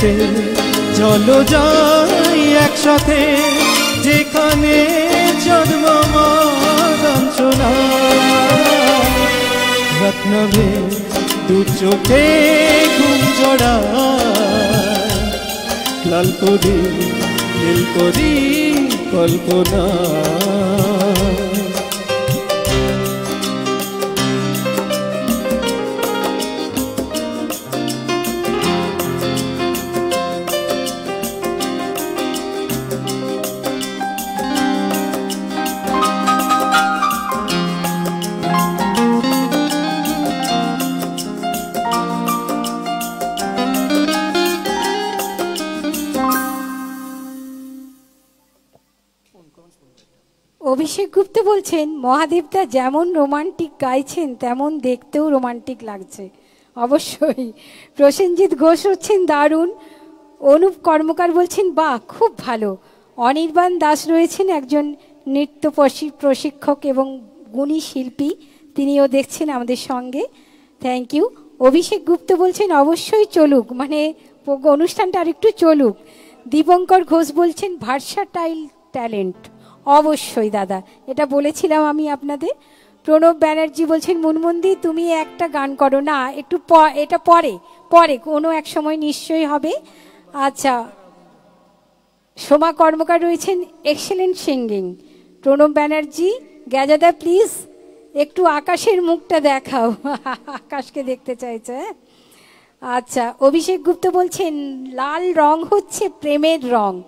দেশেতে চলো যাই একসাথে। যেখানে জন্ম মারাঞ্চনা রত্নবে দু চোখে ঘুম জড়া লাল করি নীল করি কল্পনা। বলছেন, মহাদেবদা যেমন রোমান্টিক গাইছেন, তেমন দেখতেও রোমান্টিক লাগছে। অবশ্যই। প্রসেনজিৎ ঘোষ হচ্ছেন দারুণ। অনুপ কর্মকার বলছেন, বাহ, খুব ভালো। অনির্বাণ দাস রয়েছেন একজন নৃত্য প্রশি- প্রশিক্ষক এবং গুণী শিল্পী। তিনিও দেখছেন আমাদের সঙ্গে। থ্যাংক ইউ অভিষেক গুপ্ত বলছেন, অবশ্যই চলুক। মানে অনুষ্ঠানটা আরেকটু চলুক। দীপঙ্কর ঘোষ বলছেন, ভার্সাটাইল ট্যালেন্ট। অবশ্যই, দাদা। এটা বলেছিলাম আমি আপনাদের। প্রণব ব্যানার্জি বলছেন, মুনমন্দি, তুমি একটা গান করো। না, একটু এটা পরে পরে, কোনো এক সময় নিশ্চয়ই হবে। আচ্ছা সোমা কর্মকার রয়েছেন, এক্সেলেন্ট সিঙ্গিং। প্রণব ব্যানার্জি, গ্যাজাদা, প্লিজ, একটু আকাশের মুখটা দেখাও। আকাশকে দেখতে চাইছে হ্যাঁ? আচ্ছা অভিষেক গুপ্ত বলছেন, লাল রং হচ্ছে প্রেমের রং।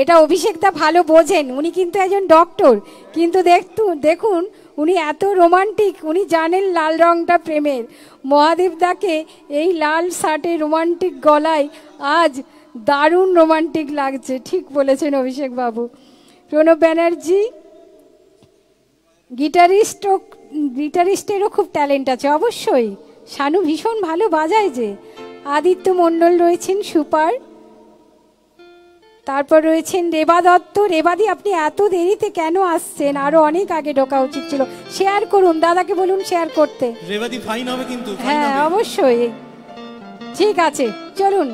এটা অভিষেকদা ভালো বোঝেন, উনি কিন্তু একজন ডক্টর কিন্তু দেখতু, দেখুন, উনি এত রোমান্টিক উনি জানেন লাল রংটা প্রেমের। মহাদেবদাকে এই লাল শার্টে রোমান্টিক গলায় আজ দারুণ রোমান্টিক লাগছে, ঠিক বলেছেন অভিষেক বাবু প্রণব ব্যানার্জি গিটারিস্টও গিটারিস্টেরও খুব ট্যালেন্ট আছে, অবশ্যই। শানু ভীষণ ভালো বাজায় যে। আদিত্য মণ্ডল রয়েছেন সুপার। তারপর রয়েছেন রেবা দত্ত। রেবাদি আপনি এত দেরিতে কেন আসছেন? আরও অনেক আগে ঢোকা উচিত ছিল। শেয়ার করুন দাদাকে বলুন শেয়ার করতে। রেবাদি ফাইন হবে কিন্তু হ্যাঁ অবশ্যই। ঠিক আছে চলুন।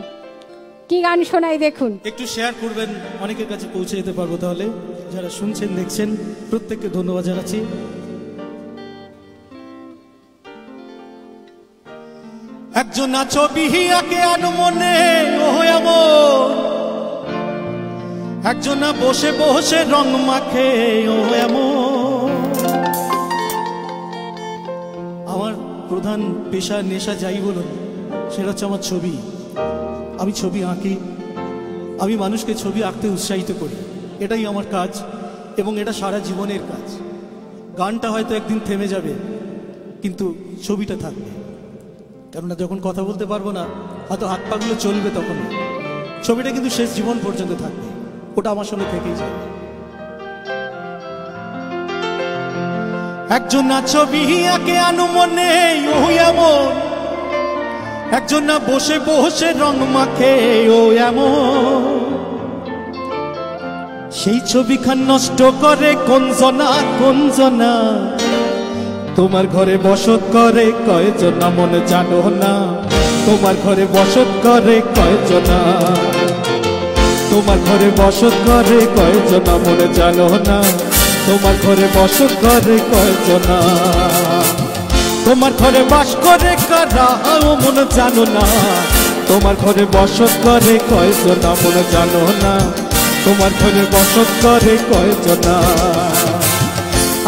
কি গান শোনাই দেখুন। একটু শেয়ার করবেন অনেকের কাছে পৌঁছে যেতে পারব তাহলে। যারা শুনছেন দেখছেন প্রত্যেককে ধন্যবাদ জানাচ্ছি। একজন ছবি আঁকে আনমনে ও এমন। একজন বসে বসে রং মাখে, ও এমন। আমার প্রধান পেশা, নেশা যাই বলুন, সেটা হচ্ছে আমার ছবি। আমি ছবি আঁকি, আমি মানুষকে ছবি আঁকতে উৎসাহিত করি। এটাই আমার কাজ, এবং এটা সারা জীবনের কাজ। গানটা হয়তো একদিন থেমে যাবে, কিন্তু ছবিটা থাকবে। কেননা যখন কথা বলতে পারব না, হয়তো হাত পাগুলো চলবে তখন ছবিটা কিন্তু শেষ জীবন পর্যন্ত থাকবে। ওটা আমার সঙ্গে থেকেই যাবে একজন না ছবি আঁকে আনুমনে ও এমন। একজন না বসে বসে রং মাখে, ও এমন। সেই ছবিখান নষ্ট করে কোন জনা কোন জনা? তোমার ঘরে বসত করে কয়জনা মনে জানো না? তোমার ঘরে বসত করে কয়জনা? তোমার ঘরে বসত করে কয়জনা মনে জানো না তোমার ঘরে বসত করে কয়জনা তোমার ঘরে বাস করে কারা মনে জানো না। তোমার ঘরে বসত করে কয়জনা মনে জানো না তোমার ঘরে বসত করে কয়জনা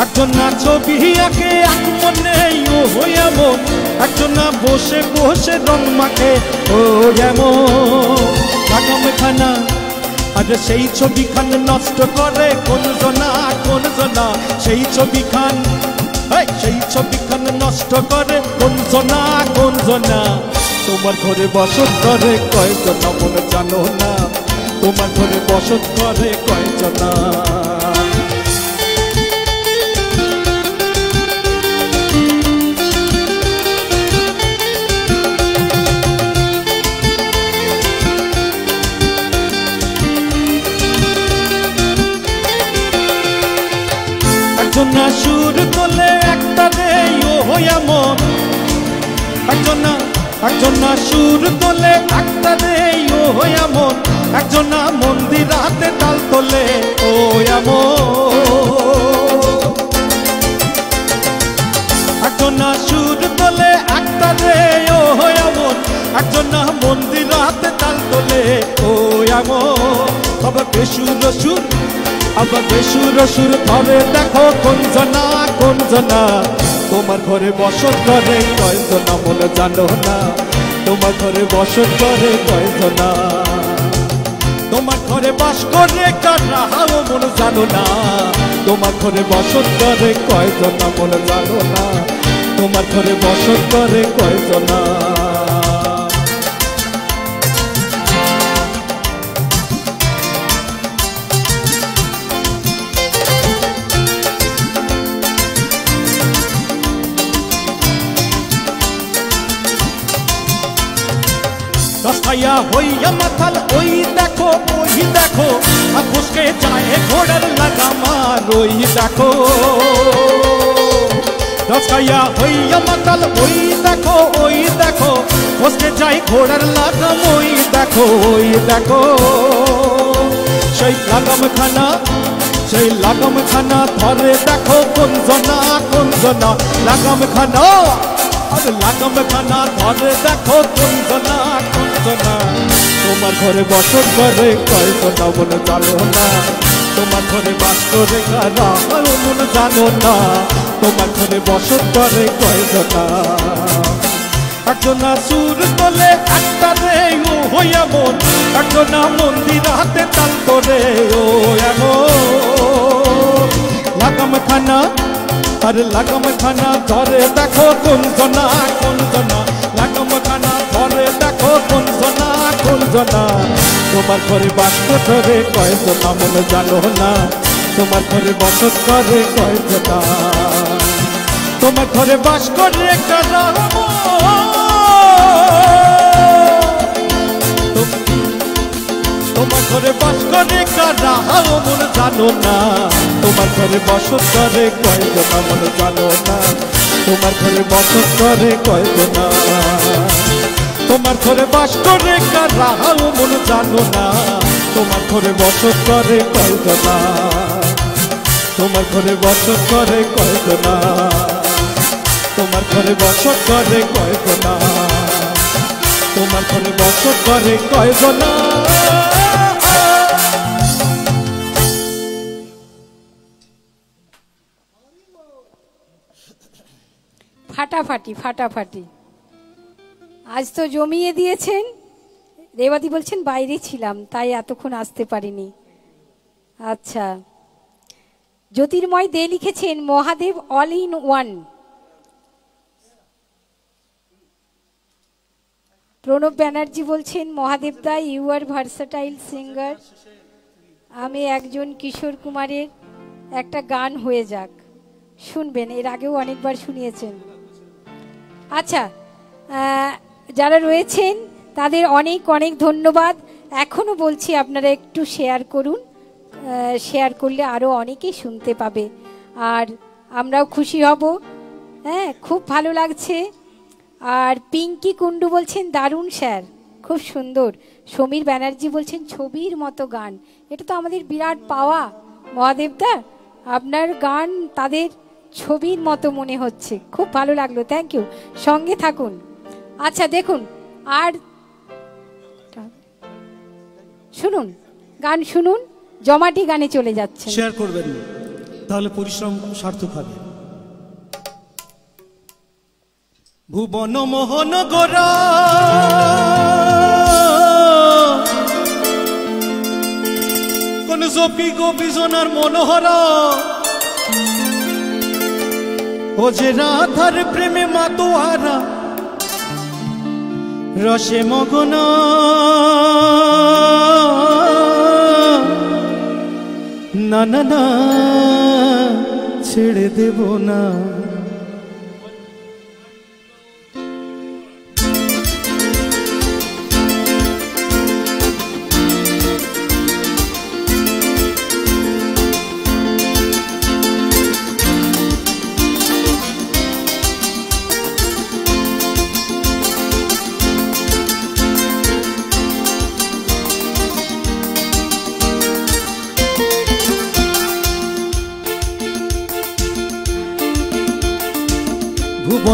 একজন না ছবি আঁকে এক মনে ও এমন। একজন না বসে বসে রং মাখে, ও আগামে খানা আজ সেই ছবি খান নষ্ট করে কোন জনা কোন জনা? সেই ছবি খান এই, সেই ছবি খান নষ্ট করে কোন জনা কোন জনা? তোমার ঘরে বসত করে কয়জন মনে জানো না? তোমার ঘরে বসত করে কয়জনা একজন সুর তোলে, একটা দেই ও এমন একজন না একজন না সুর তোলে, একটা দেই ও এমন একজন না মন্দির হাতে তাল তোলে ও এমন একজন সুর তোলে, একটা রে ও এমন একজন না মন্দির হাতে তাল তোলে ও এমন তবে বেসুর সুর আবার বেসুর সুর ধরে দেখো কোন জনা কোন জনা। তোমার ঘরে বসত করে কয়জনা মনে জানো না। তোমার ঘরে বসত করে কয়জনা তোমার ঘরে বাস করে কারা হাও, মনে জানো না। তোমার ঘরে বসত করে কয়জনা মনে জানো না। তোমার ঘরে বসত করে দশাইয়া হইয়া মাথাল ওই দেখো ওই দেখো। আর ফুসকে যায় ঘোড়ার লাগামার ওই দেখো। দশাইয়া হইয়া মাতাল ওই দেখো ওই দেখো। ফুসকে যায় ঘোড়ার লাগাম, ওই দেখো ওই দেখো। সেই লাগাম খানা সেই লাগাম খানা ধরে দেখো কোন জনা কোন জনা। লাগাম খানা আর লাগাম খানা ধরে দেখো কোন জনা কোন জনা। তোমার ঘরে বসত করে জনা মনে জানো না। তোমার ঘরে বাস করে কারা জানো না। তোমার ঘরে বসত করে জনা একজনা সুর তোলে, একটা রে ও হইয়া মন। একজনা মন্দির হাতে তাল করে, ও এমন। লাগাম খানা লাগাম খানা ধরে দেখো কোন কোন লাগাম খানা ধরে দেখো কোন জনা। তোমার ঘরে বাস ধরে কয় জনা মনে জানো না। তোমার ঘরে বসত করে কয় জনা তোমার ঘরে বাস করে কারা তোমার ঘরে বাস করে কারা মন জানো না। তোমার ঘরে বসত করে কয়জনা মন জানো না। তোমার ঘরে করে কয়জনা তোমার ঘরে বাস করে কারা? হাও, মন জানো না। তোমার ঘরে বসত করে কয়জনা তোমার ঘরে বসত করে কয়জনা তোমার ঘরে বসত করে কয়জনা তোমার ঘরে বসত করে কয়জনা ফাটাফাটি ফাটাফাটি। আজ তো জমিয়ে দিয়েছেন। রেবাদি বলছেন, বাইরে ছিলাম, তাই এতক্ষণ আসতে পারিনি। আচ্ছা। জ্যোতির্ময় দে লিখেছেন, Mahadev all in one Pranab Banerjee বলছেন, মহাদেব দা ইউ আর ভার্সাটাইল সিঙ্গার আমি একজন কিশোর কুমারের একটা গান হয়ে যাক। শুনবেন, এর আগেও অনেকবার শুনিয়েছেন। আচ্ছা যারা রয়েছেন, তাদের অনেক অনেক ধন্যবাদ। এখনও বলছি আপনারা একটু শেয়ার করুন। শেয়ার করলে আরও অনেকেই শুনতে পাবে। আর আমরাও খুশি হব। হ্যাঁ খুব ভালো লাগছে। আর পিঙ্কি কুন্ডু বলছেন, দারুণ স্যার খুব সুন্দর। সমীর ব্যানার্জি বলছেন, ছবির মতো গান। এটা তো আমাদের বিরাট পাওয়া। মহাদেবদা আপনার গান তাদের ছবির মতো মনে হচ্ছে। খুব ভালো লাগল। থ্যাংক ইউ সঙ্গে থাকুন। আচ্ছা দেখুন, আর শুনুন, গান শুনুন, জমাটি গানে চলে যাচ্ছে। শেয়ার করবেন তাহলে পরিশ্রম সার্থক হবে। ভুবন মোহন গোরা, কোন জপি গোপীজনার মনোহরা, ও যে রাধার প্রেমে মাতোহারা রসে মগন। না না ছেড়ে দেব না।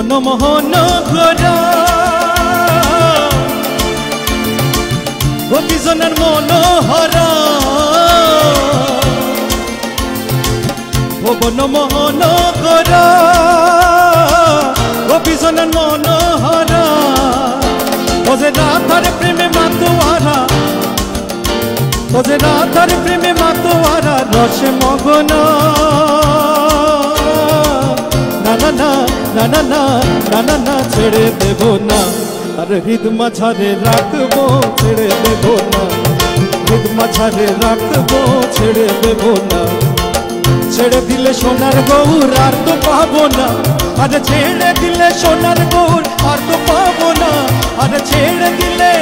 ভুবন মোহন ঘোরা। গোপীজনের মনোহরা। ভুবন মোহন ঘোরা। গোপীজনের মনোহরা। ওজে রাধার প্রেমে মাতোয়ারা। ওজে রাধার প্রেমে মাতোয়ারা, রসে মগনা। না না না না না না ছেড়ে দেব না। আর হৃদ মাঝারে রাখব, ছেড়ে দেবো না। হৃদ মাঝারে রাখব, ছেড়ে দেবো না। ছেড়ে দিলে সোনার গৌর আর তো পাবো না। আর ছেড়ে দিলে সোনার গৌর আর তো পাবো না। আর ছেড়ে দিলে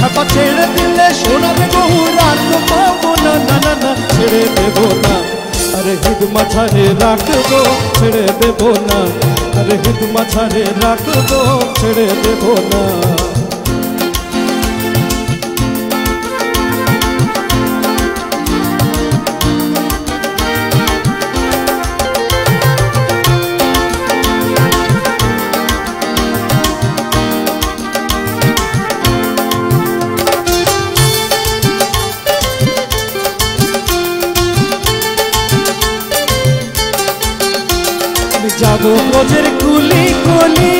থাপা ছেড়ে দিলে সোনার গৌর আর তো পাবো না না না, ছেড়ে দেবো না। আরে হিদ মাঝারে রাখব ছেড়ে দেব না। আরে হিদ মাঝারে রাখব ছেড়ে দেব না। যাব ব্রজের কুলি কুলি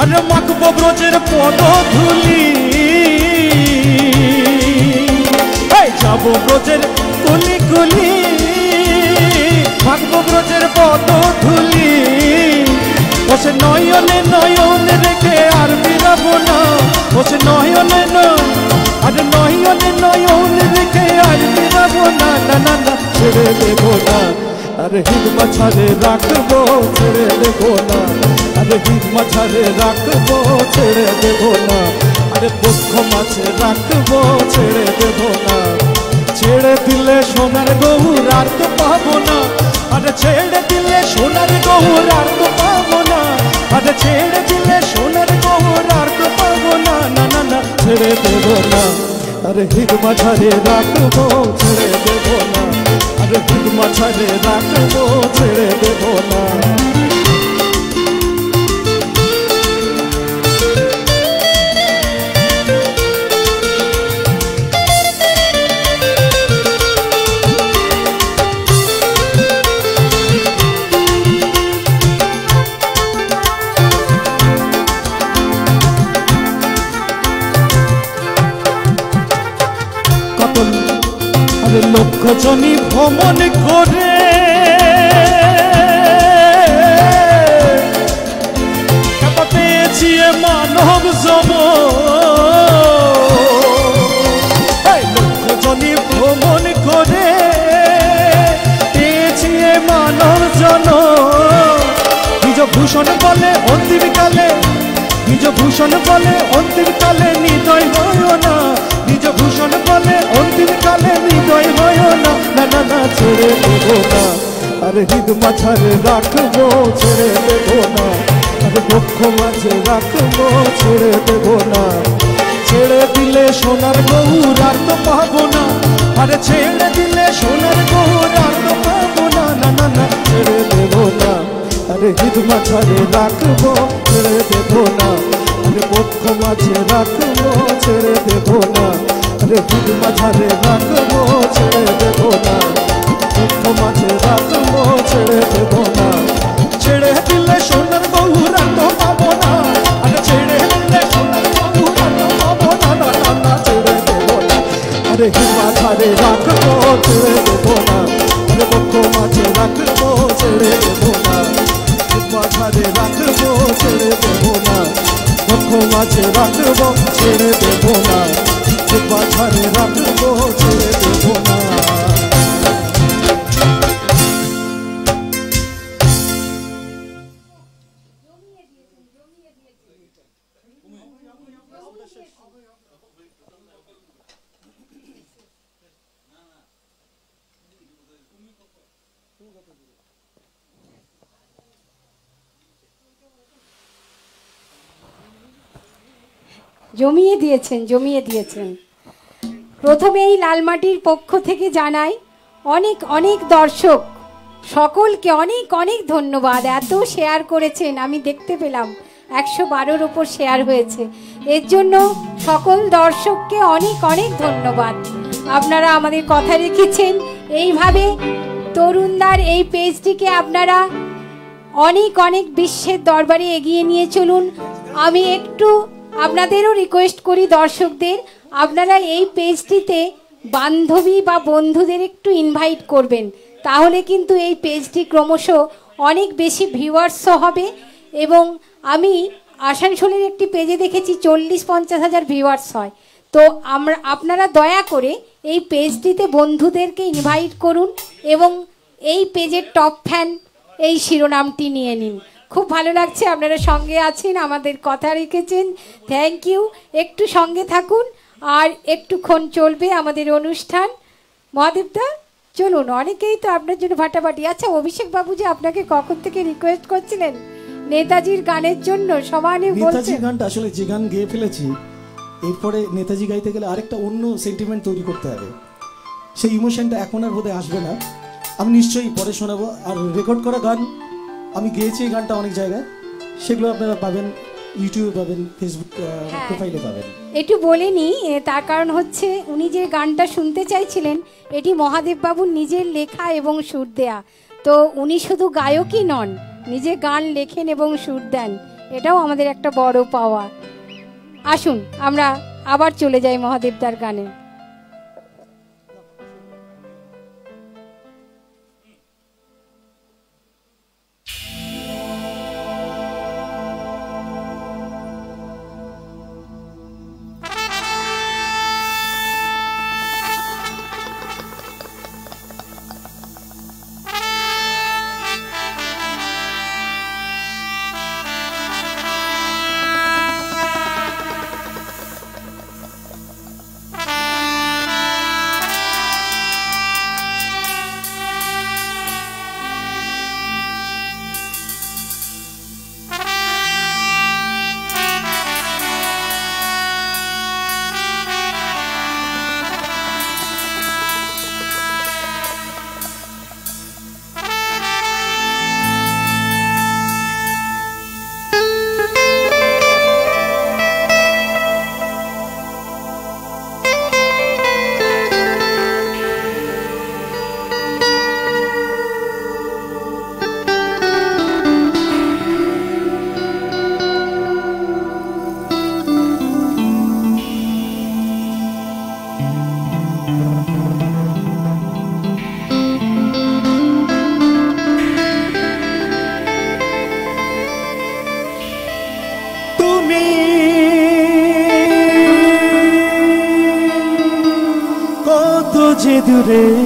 আর মাখব ব্রজের পদ ধুলি। যাব ব্রজের কুলি কুলি মাখব ব্রজের পদ ধুলি। বসে নয়নে নয়নে রেখে আর ফিরাবো না। বসে নয়নে নয় আর নয়নে নয়নে রেখে আর ফিরাবো না। না না না, ছেড়ে দেবো না। আরে হিদ মাছারে রাখব, ছেড়ে দেবো না। আরে হিদ মাছারে রাখব, ছেড়ে দেবো না। আরে পক্ষ মাছে রাখব, ছেড়ে দেবো না। ছেড়ে দিলে সোনার গৌর আর তো পাবো না। আরে ছেড়ে দিলে সোনার গৌর আর তো পাবো না। আরে ছেড়ে দিলে সোনার গৌর আর তো পাবো না না না না, ছেড়ে দেবো না। আরে হিদ মাঝারে রাখব, ছেড়ে দেবো না। আরে হিদ মাঝারে রাখব, ছেড়ে দেবো না। রজনী ভ্রমণ করে। পেয়েছি মানব জব রজনী ভ্রমণ করে। পেয়েছি মানব জন নিজ ভূষণ বলে অন্তিমকালে নিজ ভূষণ বলে অন্তিম কালে নিদয় হয় না। নিজ ভূষণ বলে অন্তিম কালে হৃদয় হয় না। না না না, ছেড়ে দেবো না। আরে হৃদ মাঝারে রাখব, ছেড়ে দেবো না। আরে পক্ষ মাঝে রাখব, ছেড়ে দেবো না। ছেড়ে দিলে সোনার গৌর আর তো পাবো না। আরে ছেড়ে দিলে সোনার গৌর তো পাবো না। না না না, ছেড়ে দেবো না। হৃদ মাঝারে রাখব, ছেড়ে দেবো না। আরে পক্ষ মাঝে রাখব, ছেড়ে দেবো না। আরে হৃদ মাঝারে রাখব, ছেড়ে দেবো না। পক্ষ মাঝে রাখব, ছেড়ে দেবো না। ছেড়ে দিলে সোনার গৌরা তো পাবো না। আরে ছেড়ে দিলে সোনার গৌরা তো পাবো না। না না না ছেড়ে দেবো না। আরে হৃদ মাঝারে রাখব, ছেড়ে দেবো না। আরে পক্ষ মাঝে রাখব, ছেড়ে দেবো না। মাঝারে রাখব, ছেড়ে দেবো না। পক্ষ মাঝে রাখব, ছেড়ে দেবো না। পাখারে রাখব, ছেড়ে দেবো না। জমিয়ে দিয়েছেন জমিয়ে দিয়েছেন। প্রথমে এই লালমাটির পক্ষ থেকে জানাই, অনেক অনেক দর্শক, সকলকে অনেক অনেক ধন্যবাদ। এত শেয়ার করেছেন, আমি দেখতে পেলাম, একশো বারোর ওপর শেয়ার হয়েছে। এর জন্য সকল দর্শককে অনেক অনেক ধন্যবাদ। আপনারা আমাদের কথা রেখেছেন, এইভাবে তরুণদার এই পেজটিকে আপনারা অনেক অনেক বিশ্বের দরবারে এগিয়ে নিয়ে চলুন। আমি একটু আপনাদেরও রিকোয়েস্ট করি দর্শকদের, আপনারা এই পেজটিতে বান্ধবী বা বন্ধুদের একটু ইনভাইট করবেন। তাহলে কিন্তু এই পেজটি ক্রমশ অনেক বেশি ভিউয়ার্স হবে এবং আমি আসানসোলের একটি পেজে দেখেছি, চল্লিশ পঞ্চাশ হাজার ভিউয়ার্স হয়। তো আমরা, আপনারা দয়া করে এই পেজটিতে বন্ধুদেরকে ইনভাইট করুন এবং এই পেজের টপ ফ্যান এই শিরোনামটি নিয়ে নিন। খুব ভালো লাগছে আপনারা সঙ্গে আছেন, আমাদের কথা রেখেছেন। থ্যাংক ইউ একটু সঙ্গে থাকুন, আর একটুক্ষণ চলবে আমাদের অনুষ্ঠান। মহাদেবদা চলুন, অনেকেই তো আপনার জন্য ফাটাফাটি। আচ্ছা অভিষেক বাবু যে আপনাকে কখন থেকে রিকোয়েস্ট করছিলেন? নেতাজির গানের জন্য সমানে নেতাজি বলছেন গানটা আসলে যে গান গেয়ে ফেলেছি, এরপরে নেতাজি গাইতে গেলে আরেকটা অন্য সেন্টিমেন্ট তৈরি করতে হবে। সেই ইমোশনটা এখন আর বোধহয় আসবে না। আমি নিশ্চয়ই পরে শোনাবো। আর রেকর্ড করা গান আমি গেয়েছি এই গানটা অনেক জায়গায়। সেগুলো আপনারা পাবেন ইউটিউবে পাবেন ফেসবুক হ্যাঁ। প্রোফাইলে পাবেন। একটু বলে নি তার কারণ হচ্ছে উনি যে গানটা শুনতে চাইছিলেন এটি মহাদেব বাবুর নিজের লেখা এবং সুর দেয়া। তো উনি শুধু গায়কই নন নিজে গান লেখেন এবং সুর দেন। এটাও আমাদের একটা বড় পাওয়া। আসুন আমরা আবার চলে যাই মহাদেবদার গানে। যে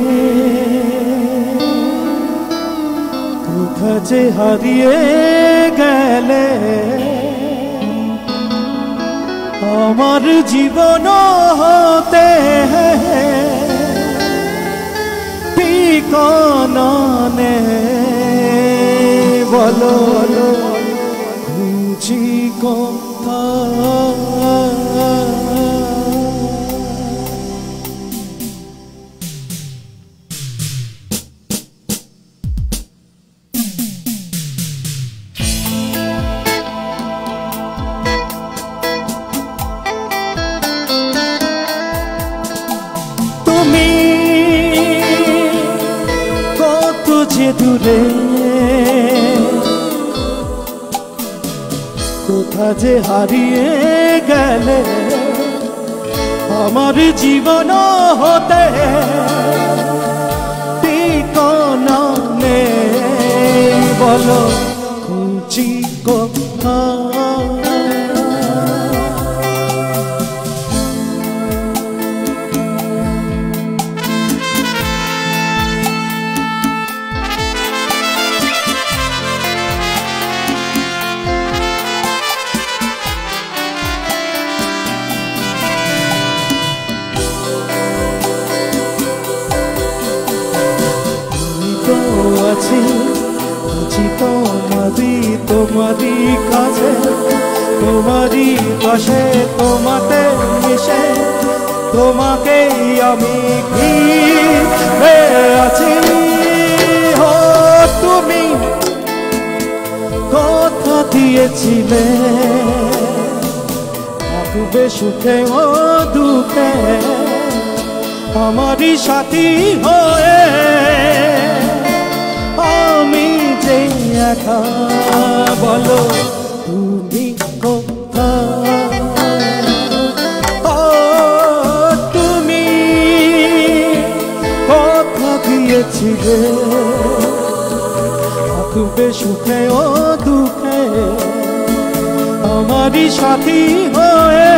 আমারই সাথী হয়ে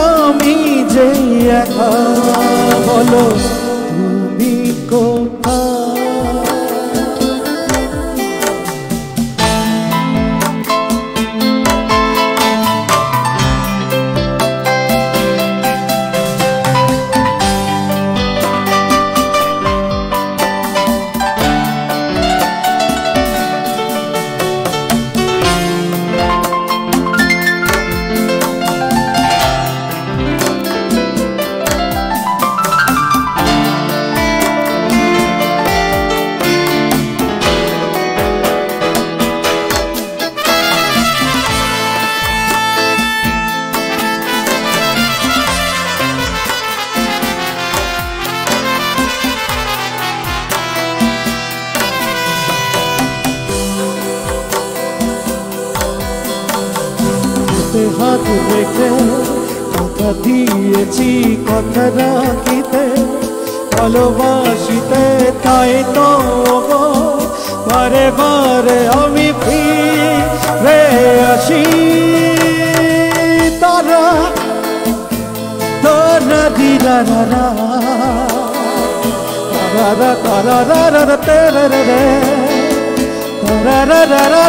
আমি যে একা বলো তুমি কোথায়? তারা তারা রা রা রা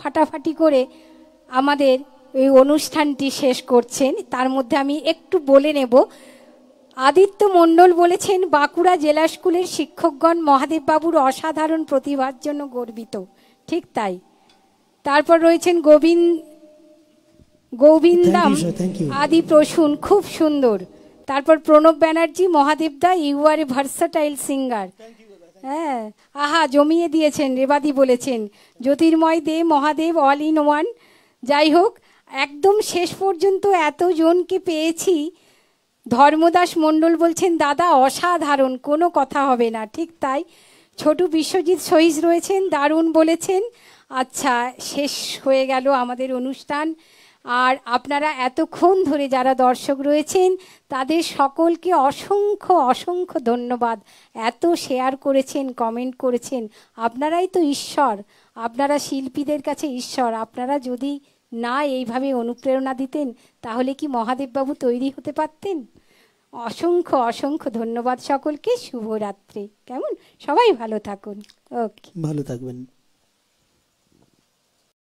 ফাটাফাটি করে আমাদের এই অনুষ্ঠানটি শেষ করছেন। তার মধ্যে আমি একটু বলে নেব। আদিত্য মণ্ডল বলেছেন বাঁকুড়া জেলা স্কুলের শিক্ষকগণ মহাদেববাবুর অসাধারণ প্রতিভার জন্য গর্বিত। ঠিক তাই। তারপর রয়েছেন গোবিন্দ গোবিন্দাম. আদি প্রসূন খুব সুন্দর। তারপর Pranab Banerjee মহাদেবদা you are a versatile singer. হ্যাঁ। আহা, জমিয়ে দিয়েছেন, রেবাদি বলেছেন। Jyotirmoy De Mahadev all in one যাই হোক, একদম শেষ পর্যন্ত এতজনকে পেয়েছি। ধর্মদাস মণ্ডল বলছেন, দাদা, অসাধারণ, কোনো কথা হবে না। ঠিক তাই ছোটু বিশ্বজিৎ সহিস রয়েছেন, দারুণ বলেছেন। আচ্ছা শেষ হয়ে গেল আমাদের অনুষ্ঠান। আর আপনারা এতক্ষণ ধরে যারা দর্শক রয়েছেন, তাদের সকলকে অসংখ্য অসংখ্য ধন্যবাদ। এত শেয়ার করেছেন কমেন্ট করেছেন, আপনারাই তো ঈশ্বর। আপনারা শিল্পীদের কাছে ঈশ্বর। আপনারা যদি না এইভাবে অনুপ্রেরণা দিতেন, তাহলে কি মহাদেববাবু তৈরি হতে পারতেন? অসংখ্য অসংখ্য ধন্যবাদ সকলকে। শুভরাত্রি। কেমন? সবাই ভালো থাকুন। ওকে ভালো থাকবেন।